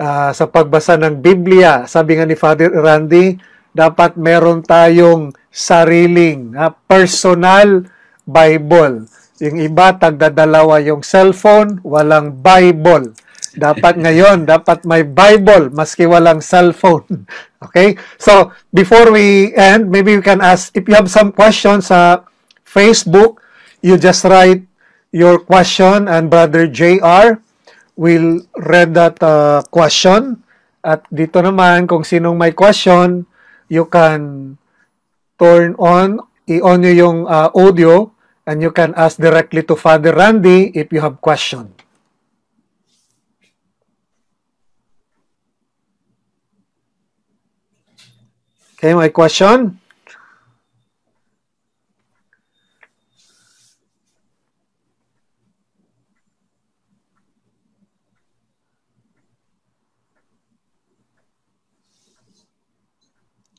uh, sa pagbasa ng Biblia. Sabi nga ni Father Randy, dapat meron tayong sariling uh, personal Bible. Yung iba, tagdadalawa yung cellphone, walang Bible. Dapat ngayon, dapat may Bible, maski walang cellphone. Okay? So, before we end, maybe we can ask, if you have some questions sa uh, Facebook, you just write your question and Brother JR will read that uh, question. At dito naman, kung sinong may question, you can turn on, i-on nyo yung uh, audio and you can ask directly to Father Randy if you have question. My question?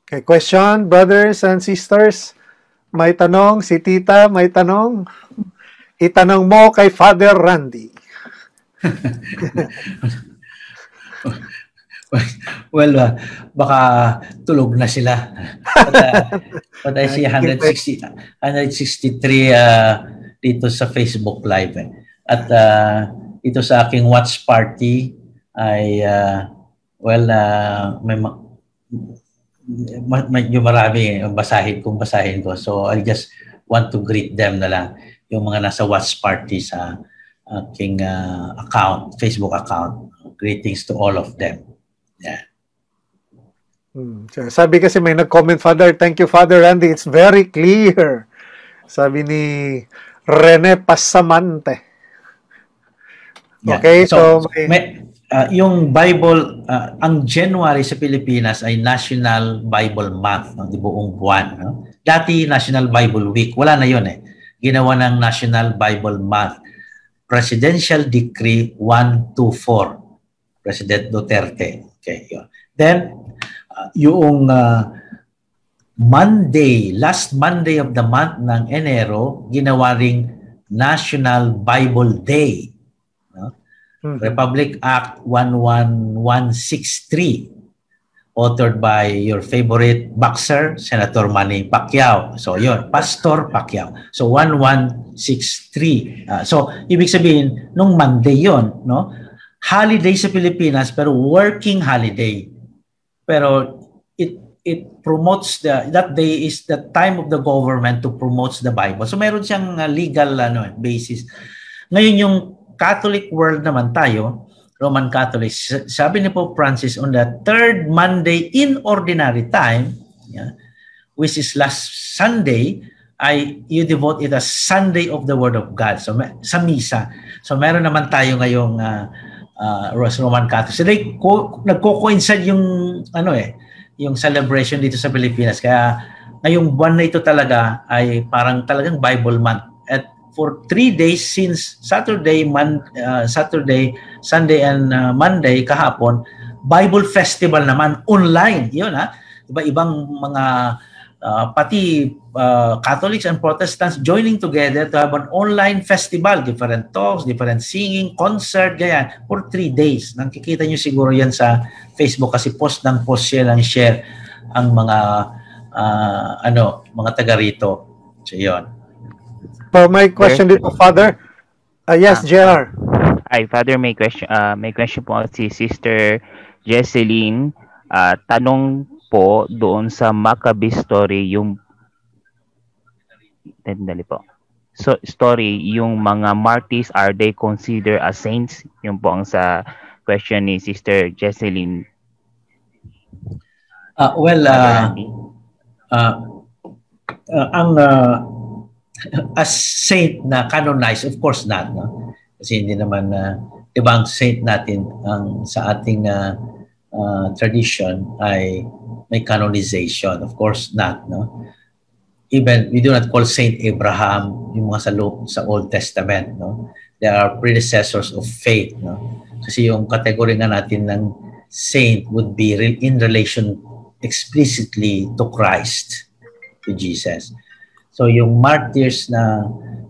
Okay, question, brothers and sisters. May tanong, si tita may tanong. Itanong mo kay Father Randy. well, uh, baka tulog na sila. But, uh, but I see 160, 163 uh, dito sa Facebook Live. Eh. At uh, ito sa aking watch party ay, uh, well, uh, may medyo marami basahin kung basahin ko. So I just want to greet them na lang yung mga nasa watch party sa aking uh, account, Facebook account. Greetings to all of them. Yeah. Hmm. Sabi kasi may nag-comment, Father, thank you, Father Randy. It's very clear. Sabi ni Rene Pasamante. Okay, yeah. so, so may, may, uh, yung Bible, uh, ang January sa Pilipinas ay National Bible Month, di buong buwan. No? Dati National Bible Week, wala na yon eh. ginawa ng National Bible Month. Presidential Decree 124. President Duterte. Okay, yun. Then, uh, yung uh, Monday, last Monday of the month ng Enero, ginawa ring National Bible Day. No? Mm-hmm. Republic Act 11163 authored by your favorite boxer, Senator Manny Pacquiao. So yun, Pastor Pacquiao. So 1163. Uh, so ibig sabihin, nung Monday yon, no? Holiday sa Pilipinas pero working holiday. Pero it promotes the that day is the time of the government to promote the Bible. So meron siyang uh, legal ano basis. Ngayon yung Catholic world naman tayo, Roman Catholic, sabi ni Pope Francis on the third Monday in ordinary time, yeah, which is last Sunday, ay you devote it as Sunday of the Word of God. So sa misa. So meron naman tayo ngayong uh, uh, Roman Catholic. So they co- nagko-coincide yung ano eh, yung celebration dito sa Pilipinas. Kaya ngayong buwan na ito talaga ay parang talagang Bible month. At for three days since Saturday, Mon, uh, Saturday, Sunday and uh, Monday kahapon, Bible Festival naman online. Yun ha. Iba ibang mga uh, pati uh, Catholics and Protestants joining together to have an online festival, different talks, different singing, concert, ganyan, for three days. Nakikita nyo siguro yan sa Facebook kasi post ng post share ng share ang mga uh, ano, mga taga rito. So, yun. So, my question dito, Father. Uh, yes, ah, JR. Hi, Father, may question, uh, may question po si Sister Jesseline. Uh, tanong po doon sa Maccabee story yung Dali po. So, story, yung mga martyrs, are they considered as saints? Yung po ang sa question ni Sister Jesseline. Uh, well, uh, uh, uh, ang uh, as saint na canonized, of course not. No? Kasi hindi naman, uh, diba ang saint natin ang sa ating uh, uh, tradition ay may canonization. Of course not, no? Even we do not call Saint Abraham yung mga sa, sa Old Testament, no? They are predecessors of faith, no? Kasi yung category nga natin ng saint would be in relation explicitly to Christ, to Jesus. So yung martyrs na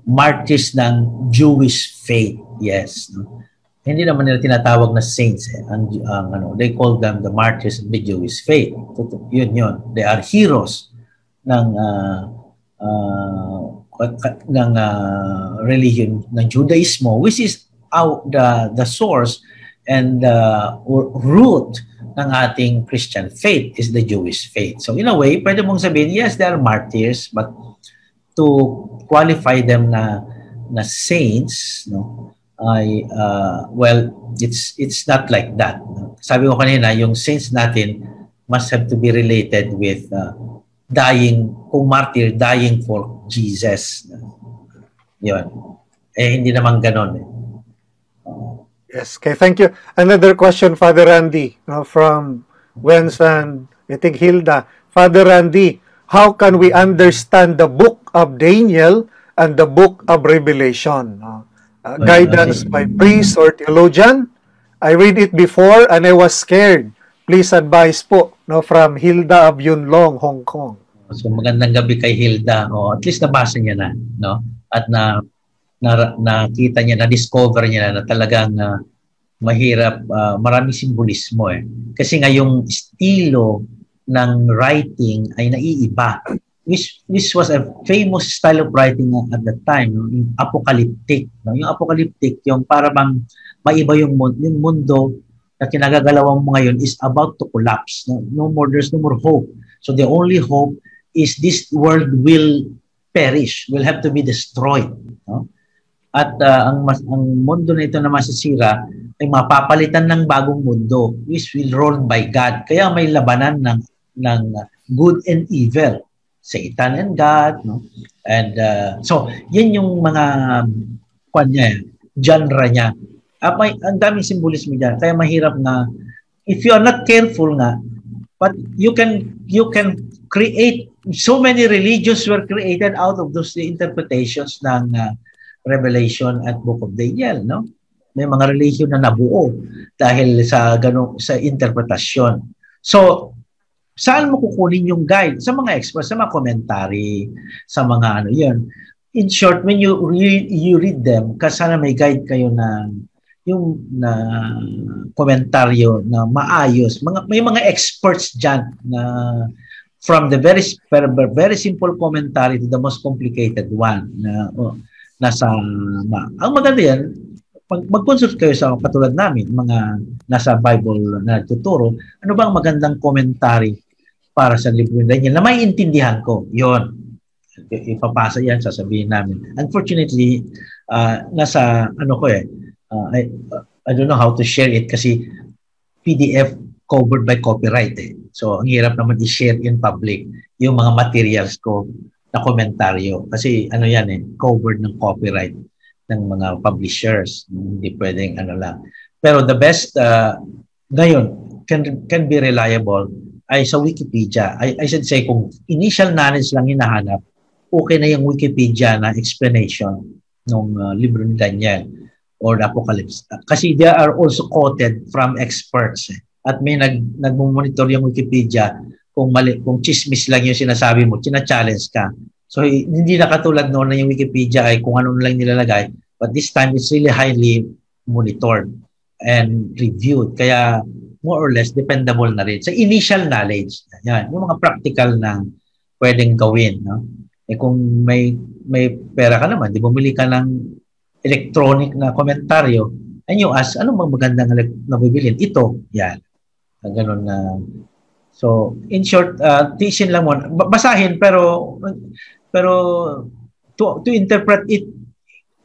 martyrs ng Jewish faith, yes, no? Hindi naman nila tinatawag na saints eh. ang, ang ano they call them the martyrs of the Jewish faith yun yun they are heroes ng uh, uh, ng uh, religion ng Judaismo which is out the the source and uh, root ng ating Christian faith is the Jewish faith. So in a way, pwede mong sabihin, yes, they are martyrs, but to qualify them na na saints, no, ay uh, well it's it's not like that. Sabi ko kanina yung saints natin must have to be related with uh, dying kung martyr dying for Jesus. Yun. Eh hindi naman ganon eh. Yes okay thank you. Another question Father Randy uh, from Wensan I think Hilda. Father Randy how can we understand the book of Daniel and the book of Revelation? Uh, uh, guidance by priest or theologian. I read it before and I was scared. Please advise po no from Hilda of Yunlong, Hong Kong. So magandang gabi kay Hilda. O, at least nabasa niya na, no? At na, na nakita niya, na-discover niya na, na talagang uh, mahirap, uh, maraming simbolismo eh. Kasi nga yung estilo ng writing ay naiiba which which was a famous style of writing at that time, yung apocalyptic. No? Yung apocalyptic, yung para bang maiba yung, yung mundo na kinagagalawang mo ngayon is about to collapse. No? no more, there's no more hope. So the only hope is this world will perish, will have to be destroyed. No? At uh, ang, mas, ang mundo na ito na masisira ay mapapalitan ng bagong mundo which will ruled by God. Kaya may labanan ng, ng good and evil. Satan and God, no? And uh, so, yan yung mga kwan niya, genre niya. Uh, may, ang daming symbolism diyan. Kaya mahirap na if you are not careful nga, but you can you can create so many religions were created out of those interpretations ng uh, Revelation at Book of Daniel, no? May mga religion na nabuo dahil sa ganong sa interpretasyon. So, saan mo kukunin yung guide? Sa mga experts, sa mga commentary, sa mga ano 'yun. In short, when you read, you read them, kasana may guide kayo na yung na komentaryo na maayos. Mga may mga experts diyan na from the very very simple commentary to the most complicated one na oh, nasa ma, ang maganda yan pag mag-consult kayo sa katulad namin mga nasa Bible na tuturo ano ba ang magandang commentary para sa na yan na may intindihan ko yon ipapasa yan sasabihin namin unfortunately uh, nasa ano ko eh uh, I, I don't know how to share it kasi PDF covered by copyright eh. So, ang hirap naman i-share in public yung mga materials ko na komentaryo. Kasi ano yan eh, covered ng copyright ng mga publishers. Hindi pwedeng ano lang. Pero the best uh, ngayon can, can be reliable ay sa Wikipedia. I, I should say kung initial knowledge lang hinahanap, okay na yung Wikipedia na explanation ng uh, libro ni Daniel or the Apocalypse. Kasi they are also quoted from experts. Eh at may nag nagmo-monitor yung Wikipedia kung mali kung chismis lang yung sinasabi mo, china-challenge ka. So hindi na katulad noon na yung Wikipedia ay kung ano lang nilalagay, but this time it's really highly monitored and reviewed. Kaya more or less dependable na rin sa initial knowledge. Yan, yung mga practical na pwedeng gawin, no? Eh kung may may pera ka naman, di bumili ka ng electronic na komentaryo, and you ask, ano bang magandang na bibilin? Ito, yan na ganun na So, in short, uh, tisin lang mo. Basahin pero pero to, to interpret it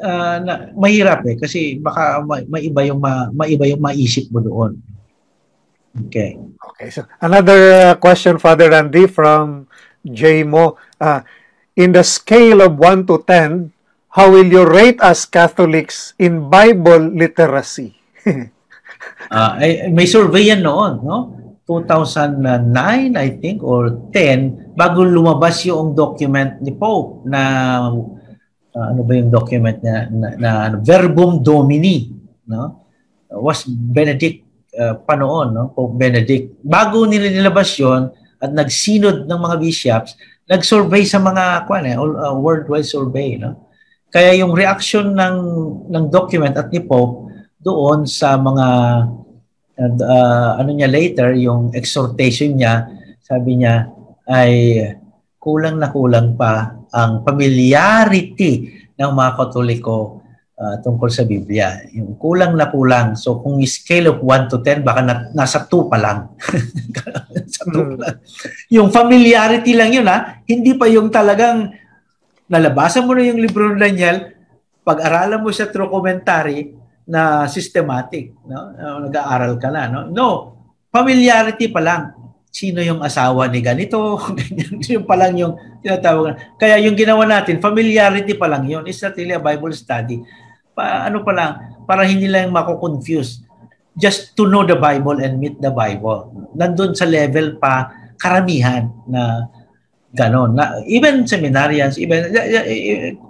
uh, na, mahirap eh kasi baka ma, maiba yung ma, maiba yung maisip mo doon. Okay. Okay. So another uh, question Father Randy from J Mo. Uh, in the scale of 1 to 10, how will you rate us Catholics in Bible literacy? Uh, ay, may survey yan noon, no? 2009, I think, or 10, bago lumabas yung document ni Pope na uh, ano ba yung document na, na, na Verbum Domini, no? Was Benedict uh, pa noon, no? Pope Benedict. Bago nila nilabas yon at nagsinod ng mga bishops, nag-survey sa mga kwan eh, uh, worldwide survey, no? Kaya yung reaction ng ng document at ni Pope doon sa mga uh, ano niya later yung exhortation niya sabi niya ay kulang na kulang pa ang familiarity ng mga Katoliko uh, tungkol sa Biblia. Yung kulang na kulang. So kung scale of 1 to 10 baka na, nasa 2 pa lang. sa 2 hmm. lang. Yung familiarity lang yun ha. Hindi pa yung talagang nalabasan mo na yung libro ng Daniel, pag-aralan mo siya through commentary, na systematic, no? Nag-aaral ka na, no? No, familiarity pa lang. Sino yung asawa ni ganito? Yung pa lang yung tinatawag. Kaya yung ginawa natin, familiarity pa lang yun. It's not really a Bible study. Pa, ano pa lang, para hindi lang mako-confuse. Just to know the Bible and meet the Bible. Nandun sa level pa karamihan na Ganon. Na, even seminarians, even,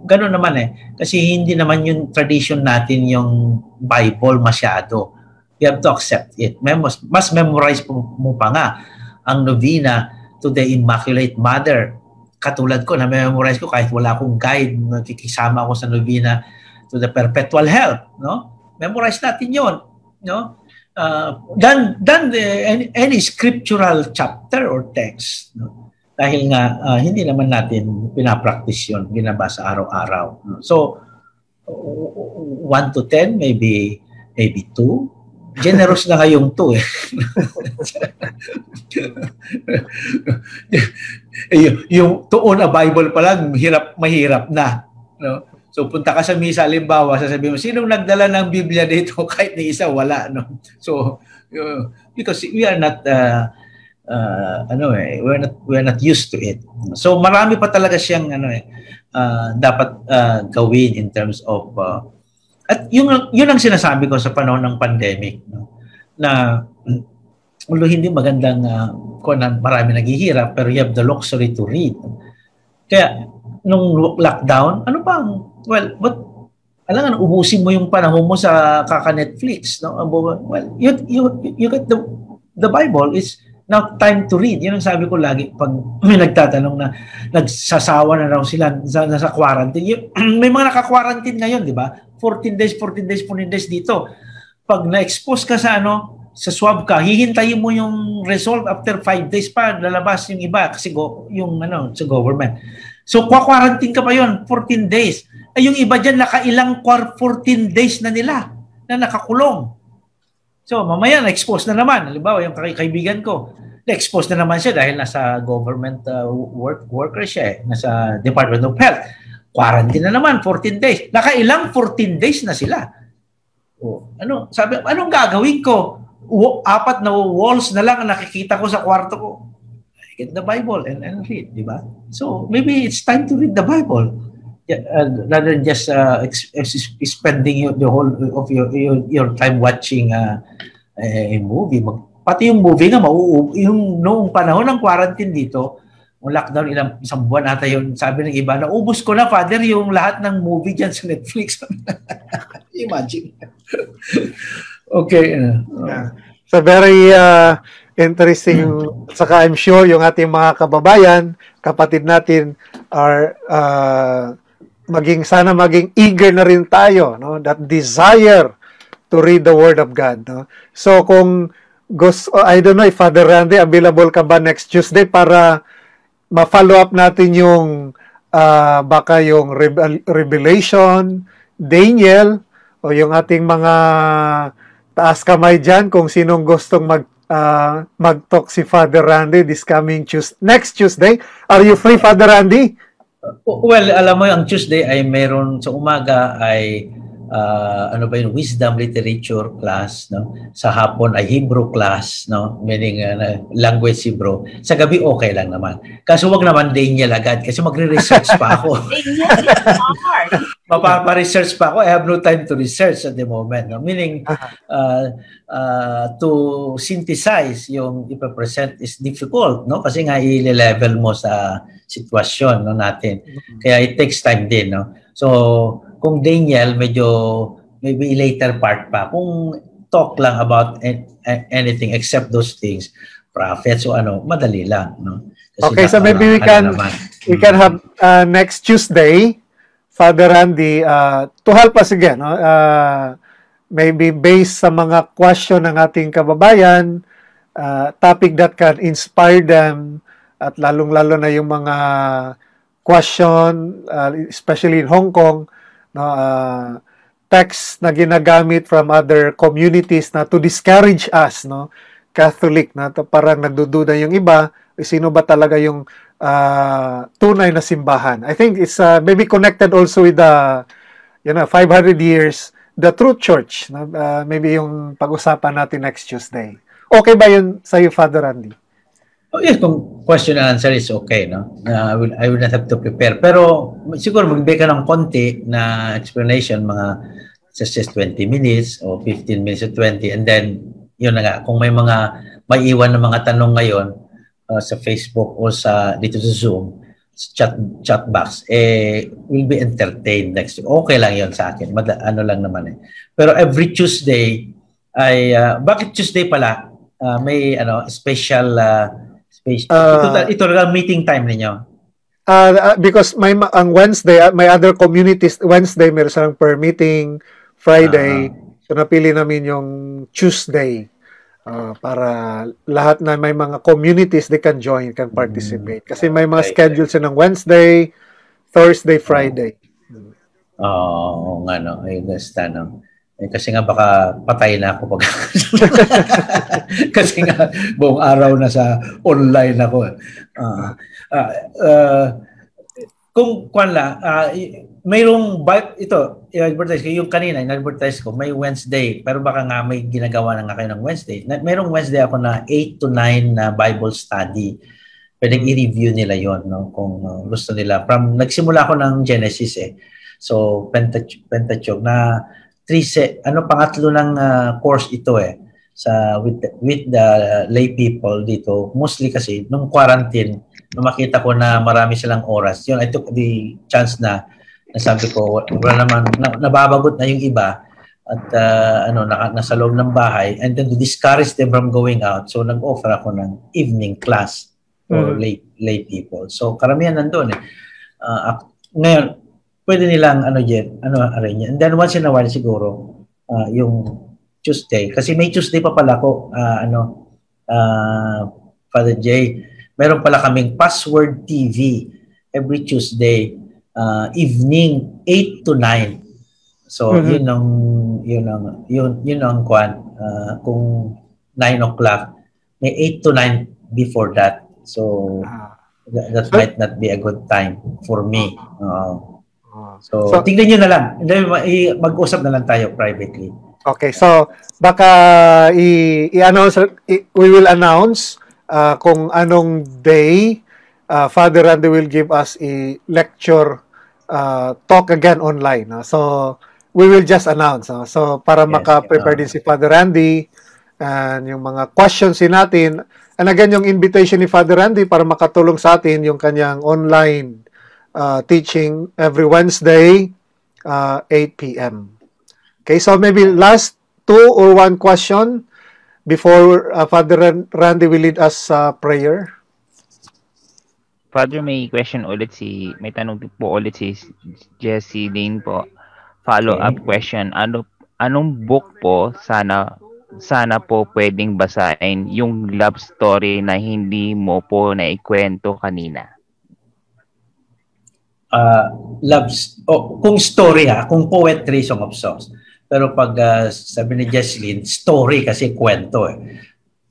ganon naman eh. Kasi hindi naman yung tradition natin yung Bible masyado. You have to accept it. Mas, mas memorize mo pa nga ang novena to the Immaculate Mother. Katulad ko, na-memorize ko kahit wala akong guide, nakikisama ako sa novena to the Perpetual Health. No? Memorize natin yon no? Uh, than, than the, any, any scriptural chapter or text. No? dahil nga uh, hindi naman natin pinapractice yon binabasa araw-araw. So 1 to 10 maybe maybe 2 generous na ngayong 2 eh. yung, yung to own a Bible pa lang hirap mahirap na no so punta ka sa misa halimbawa sasabihin mo sinong nagdala ng Biblia dito kahit ni isa wala no so uh, because we are not uh, uh, ano eh we're not we're not used to it. So marami pa talaga siyang ano eh uh, dapat uh, gawin in terms of uh, at yung yun ang sinasabi ko sa panahon ng pandemic no na although hindi magandang uh, ko na marami naghihirap pero you have the luxury to read. Kaya nung lockdown, ano pa well, what alam nga, ubusin mo yung panahon mo sa kaka-Netflix. No? Well, you, you, you get the, the Bible is now time to read. Yun ang sabi ko lagi pag may nagtatanong na nagsasawa na raw sila sa, nasa quarantine. Yung, may mga naka-quarantine ngayon, di ba? 14 days, 14 days, 14 days dito. Pag na-expose ka sa ano, sa swab ka, hihintayin mo yung result after 5 days pa lalabas yung iba kasi go, yung ano sa government. So, kwa-quarantine ka pa yon 14 days. Ay, yung iba dyan, nakailang 14 days na nila na nakakulong. So, mamaya, na-expose na naman. Halimbawa, yung kaibigan ko, na-expose na naman siya dahil nasa government uh, work, worker siya eh. Nasa Department of Health. Quarantine na naman, 14 days. Nakailang 14 days na sila. Oh, ano, sabi, anong gagawin ko? O, apat na walls na lang ang nakikita ko sa kwarto ko get the Bible and, and read, di ba? So maybe it's time to read the Bible uh, rather than just uh, ex- spending the whole of your your, your time watching uh, a movie. Mag, pati yung movie nga, mauub, yung noong panahon ng quarantine dito, yung lockdown, ilang isang buwan ata yun, sabi ng iba, naubos ko na, Father, yung lahat ng movie dyan sa Netflix. Imagine. okay. Uh, yeah. So very uh, interesting. Saka I'm sure yung ating mga kababayan, kapatid natin are uh, maging sana maging eager na rin tayo, no? That desire to read the word of God, no? So kung gusto, I don't know if Father Randy available ka ba next Tuesday para ma-follow up natin yung uh, baka yung Revelation, Daniel, o yung ating mga taas kamay dyan kung sinong gustong mag uh, mag-talk si Father Randy this coming Tuesday, next Tuesday. Are you free, Father Randy? Well, alam mo, ang Tuesday ay meron sa umaga ay uh, ano ba yun, wisdom literature class, no? Sa hapon ay Hebrew class, no? Meaning uh, language Hebrew. Sa gabi okay lang naman. Kaso wag naman Daniel agad kasi magre-research pa ako. Mapapa-research pa ako. I have no time to research at the moment. No? Meaning, uh, uh, to synthesize yung ipapresent is difficult, no? Kasi nga i-level mo sa sitwasyon no, natin. Mm-hmm. Kaya it takes time din, no? So, kung Daniel, medyo maybe later part pa. Kung talk lang about anything except those things, prophets o ano, madali lang. No? Kasi okay, so maybe we can naman. we can have uh, next Tuesday, Father Randy, uh, to help us again, no? uh, maybe based sa mga question ng ating kababayan, uh, topic that can inspire them, at lalong-lalo na yung mga question, uh, especially in Hong Kong, no, uh, text na ginagamit from other communities na to discourage us, no, Catholic na to, parang nagdududa yung iba, eh, sino ba talaga yung uh, tunay na simbahan. I think it's uh, maybe connected also with the you know 500 years the Truth Church. No? Uh, maybe yung pag-usapan natin next Tuesday. Okay ba yun sa iyo, Father Randy? Oh, yes, kung question and answer is okay, no? Uh, I, will, I will not have to prepare. Pero siguro magbigay ka ng konti na explanation, mga just 20 minutes o 15 minutes or 20 and then yun na nga, kung may mga may iwan na mga tanong ngayon uh, sa Facebook o sa dito sa Zoom, chat chat box eh will be entertained next week. Okay lang 'yon sa akin. Mad, ano lang naman eh. Pero every Tuesday ay uh, bakit Tuesday pala? Uh, may ano special uh, Space. Uh, ito, ito lang meeting time ninyo. Uh, because may ang Wednesday, uh, may other communities, Wednesday meron silang per meeting, Friday, uh-huh. so napili namin yung Tuesday. Uh, para lahat na may mga communities they can join, can participate. Kasi may mga schedules ng Wednesday, Thursday, Friday. Oo, oh, nga no. I understand. No? Eh, kasi nga baka patay na ako pag kasi nga buong araw na sa online ako. Uh, uh, uh, kung kwan lang, uh, mayroong ito, i-advertise ko yung kanina, in-advertise ko, may Wednesday, pero baka nga may ginagawa na nga kayo ng Wednesday. Na, mayroong Wednesday ako na 8 to 9 na Bible study. Pwedeng i-review nila yon no? kung uh, gusto nila. From, nagsimula ako ng Genesis eh. So, Pentateuch, Pentateuch na three se ano pangatlo ng uh, course ito eh. sa with the, with the lay people dito mostly kasi nung quarantine nung makita ko na marami silang oras yun I took the chance na nasabi ko wala naman na, nababagot na yung iba at uh, ano naka, nasa loob ng bahay and then to discourage them from going out so nag-offer ako ng evening class for mm. lay lay people so karamihan nandoon eh uh, ngayon pwede nilang ano yun ano arrange and then once in a while siguro uh, yung Tuesday. Kasi may Tuesday pa pala ko, uh, ano, uh, Father Jay, meron pala kaming Password TV every Tuesday uh, evening 8 to 9. So, mm-hmm. yun ang yun ang yun yun ang kwan uh, kung 9 o'clock may 8 to 9 before that. So, that, that might not be a good time for me. Uh, so, so, tingnan niyo na lang. Mag-usap na lang tayo privately. Okay, so baka i- i-announce i- we will announce uh, kung anong day uh, Father Randy will give us a lecture uh, talk again online. No? So we will just announce. No? So para yes, maka-prepare din si Father Randy and yung mga questions din natin. And again, yung invitation ni Father Randy para makatulong sa atin yung kanyang online uh, teaching every Wednesday uh, 8 p.m. Okay, so maybe last two or one question before uh, Father Randy will lead us sa uh, prayer. Father, may question ulit si, may tanong po ulit si Jessie Lane po. Follow-up okay. question. Ano, anong book po sana sana po pwedeng basahin yung love story na hindi mo po naikwento kanina? Uh, love, oh, kung story ha, kung poetry, Song of Songs. Pero pag uh, sabi ni Jesslyn, story kasi kwento eh.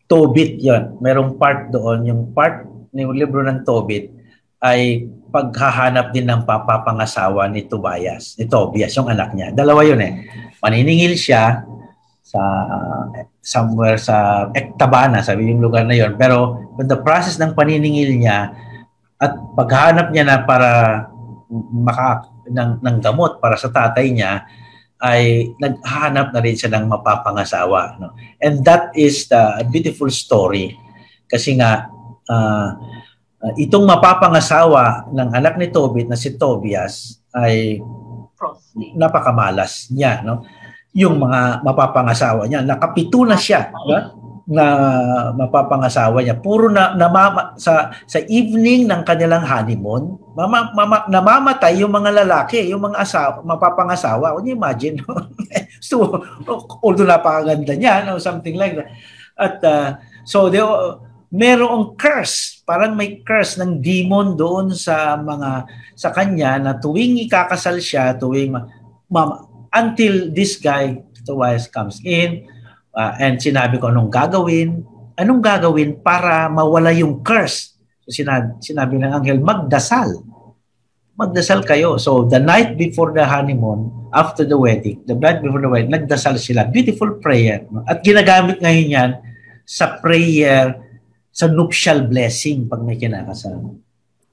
Tobit yon Merong part doon, yung part ng libro ng Tobit ay paghahanap din ng papapangasawa ni Tobias, ni Tobias, yung anak niya. Dalawa yun eh. Maniningil siya sa uh, somewhere sa Ektabana, sabi yung lugar na yon. Pero with the process ng paniningil niya at paghanap niya na para maka ng, ng gamot para sa tatay niya, ay naghahanap na rin siya ng mapapangasawa. No? And that is the beautiful story. Kasi nga, uh, uh, itong mapapangasawa ng anak ni Tobit na si Tobias ay napakamalas niya. No? Yung mga mapapangasawa niya, nakapito na siya. No? Na mapapangasawa niya. Puro na namama, sa sa evening ng kanilang honeymoon, mama, mama, namamatay yung mga lalaki, yung mga asawa, mapapangasawa. Can you imagine? so, although napakaganda niya, no, something like that. At uh, so they, merong curse, parang may curse ng demon doon sa mga sa kanya na tuwing ikakasal siya, tuwing mama, until this guy Tobias comes in, Uh, and sinabi ko anong gagawin, anong gagawin para mawala yung curse. So sinabi, sinabi ng anghel, magdasal. Magdasal kayo. So the night before the honeymoon, after the wedding, the night before the wedding, nagdasal sila. Beautiful prayer. No? At ginagamit ngayon yan sa prayer, sa nuptial blessing pag may kinakasal.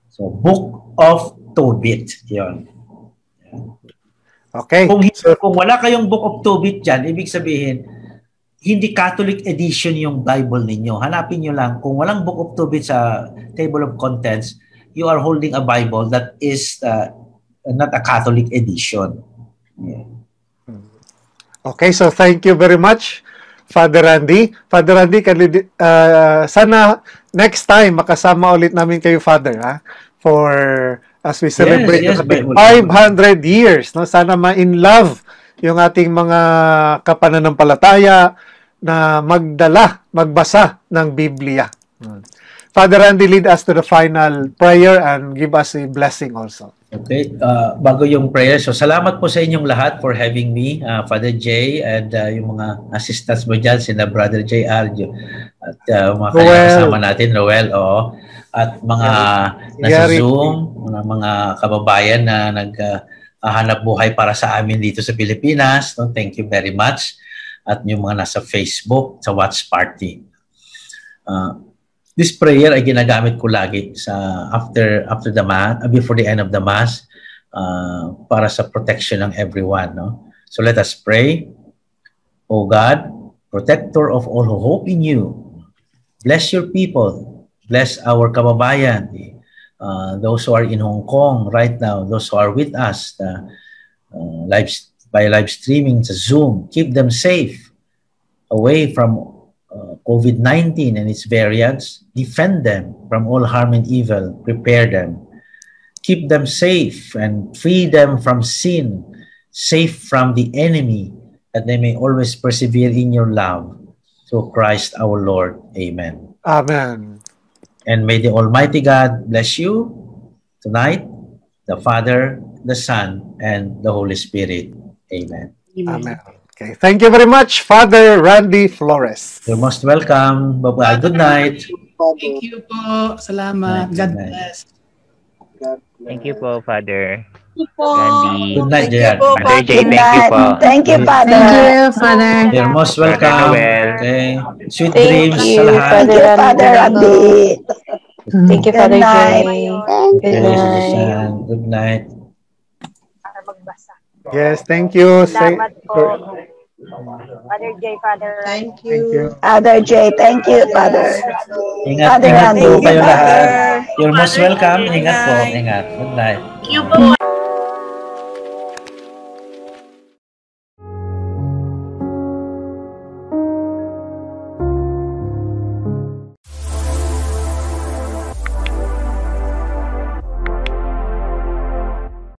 So, Book of Tobit. Yun. Okay. Kung, kung wala kayong Book of Tobit dyan, ibig sabihin, hindi Catholic edition yung Bible ninyo. Hanapin nyo lang, kung walang Book of Tobit sa table of contents, you are holding a Bible that is uh, not a Catholic edition. Yeah. Okay, so thank you very much, Father Randy. Father Randy, can, uh, sana next time makasama ulit namin kayo, Father, ha? for as we celebrate yes, yes, 500 years. No? Sana ma-in love yung ating mga kapananampalataya, na magdala, magbasa ng Biblia. Father Randy, lead us to the final prayer and give us a blessing also. Okay, uh, bago yung prayer, so salamat po sa inyong lahat for having me, uh, Father Jay, and uh, yung mga assistants mo dyan, sina Brother J. Arjo, at uh, mga kasama natin, Noel, oo, at mga yeah. nasa yeah. Zoom, mga, mga kababayan na naghahanap uh, buhay para sa amin dito sa Pilipinas. No? Thank you very much at yung mga nasa Facebook, sa watch party. Uh, this prayer ay ginagamit ko lagi sa after after the mass, uh, before the end of the mass uh, para sa protection ng everyone, no? So let us pray. O God, protector of all who hope in you. Bless your people. Bless our kababayan, uh, those who are in Hong Kong right now, those who are with us uh, uh, live, by live streaming to Zoom. Keep them safe away from uh, COVID-19 and its variants. Defend them from all harm and evil. Prepare them. Keep them safe and free them from sin, safe from the enemy, that they may always persevere in your love. Through Christ our Lord. Amen. Amen. And may the Almighty God bless you tonight, the Father, the Son, and the Holy Spirit. Amen. Amen. Okay. Thank you very much, Father Randy Flores. You're most welcome. Bye-bye. Good night. Thank you po. Salamat. God bless. Thank you po, Father. Thank you po. Randy. Good night, Thank you Jan. Father thank you po. Thank you, Father. Thank you, Father. You're most welcome. Okay. Sweet Thank dreams sa you, lahat. Thank you, Father Randy. Thank you, Father night. Jay. Good night. Good night. Yes, thank you. Say, Salamat po. Father J, Father. Thank thank you. Father J, thank you, Father. Ingat, Father ingat po Thank you, kayo lahat. Father. You're most welcome. Ingat po. Ingat. Good night. Thank you po.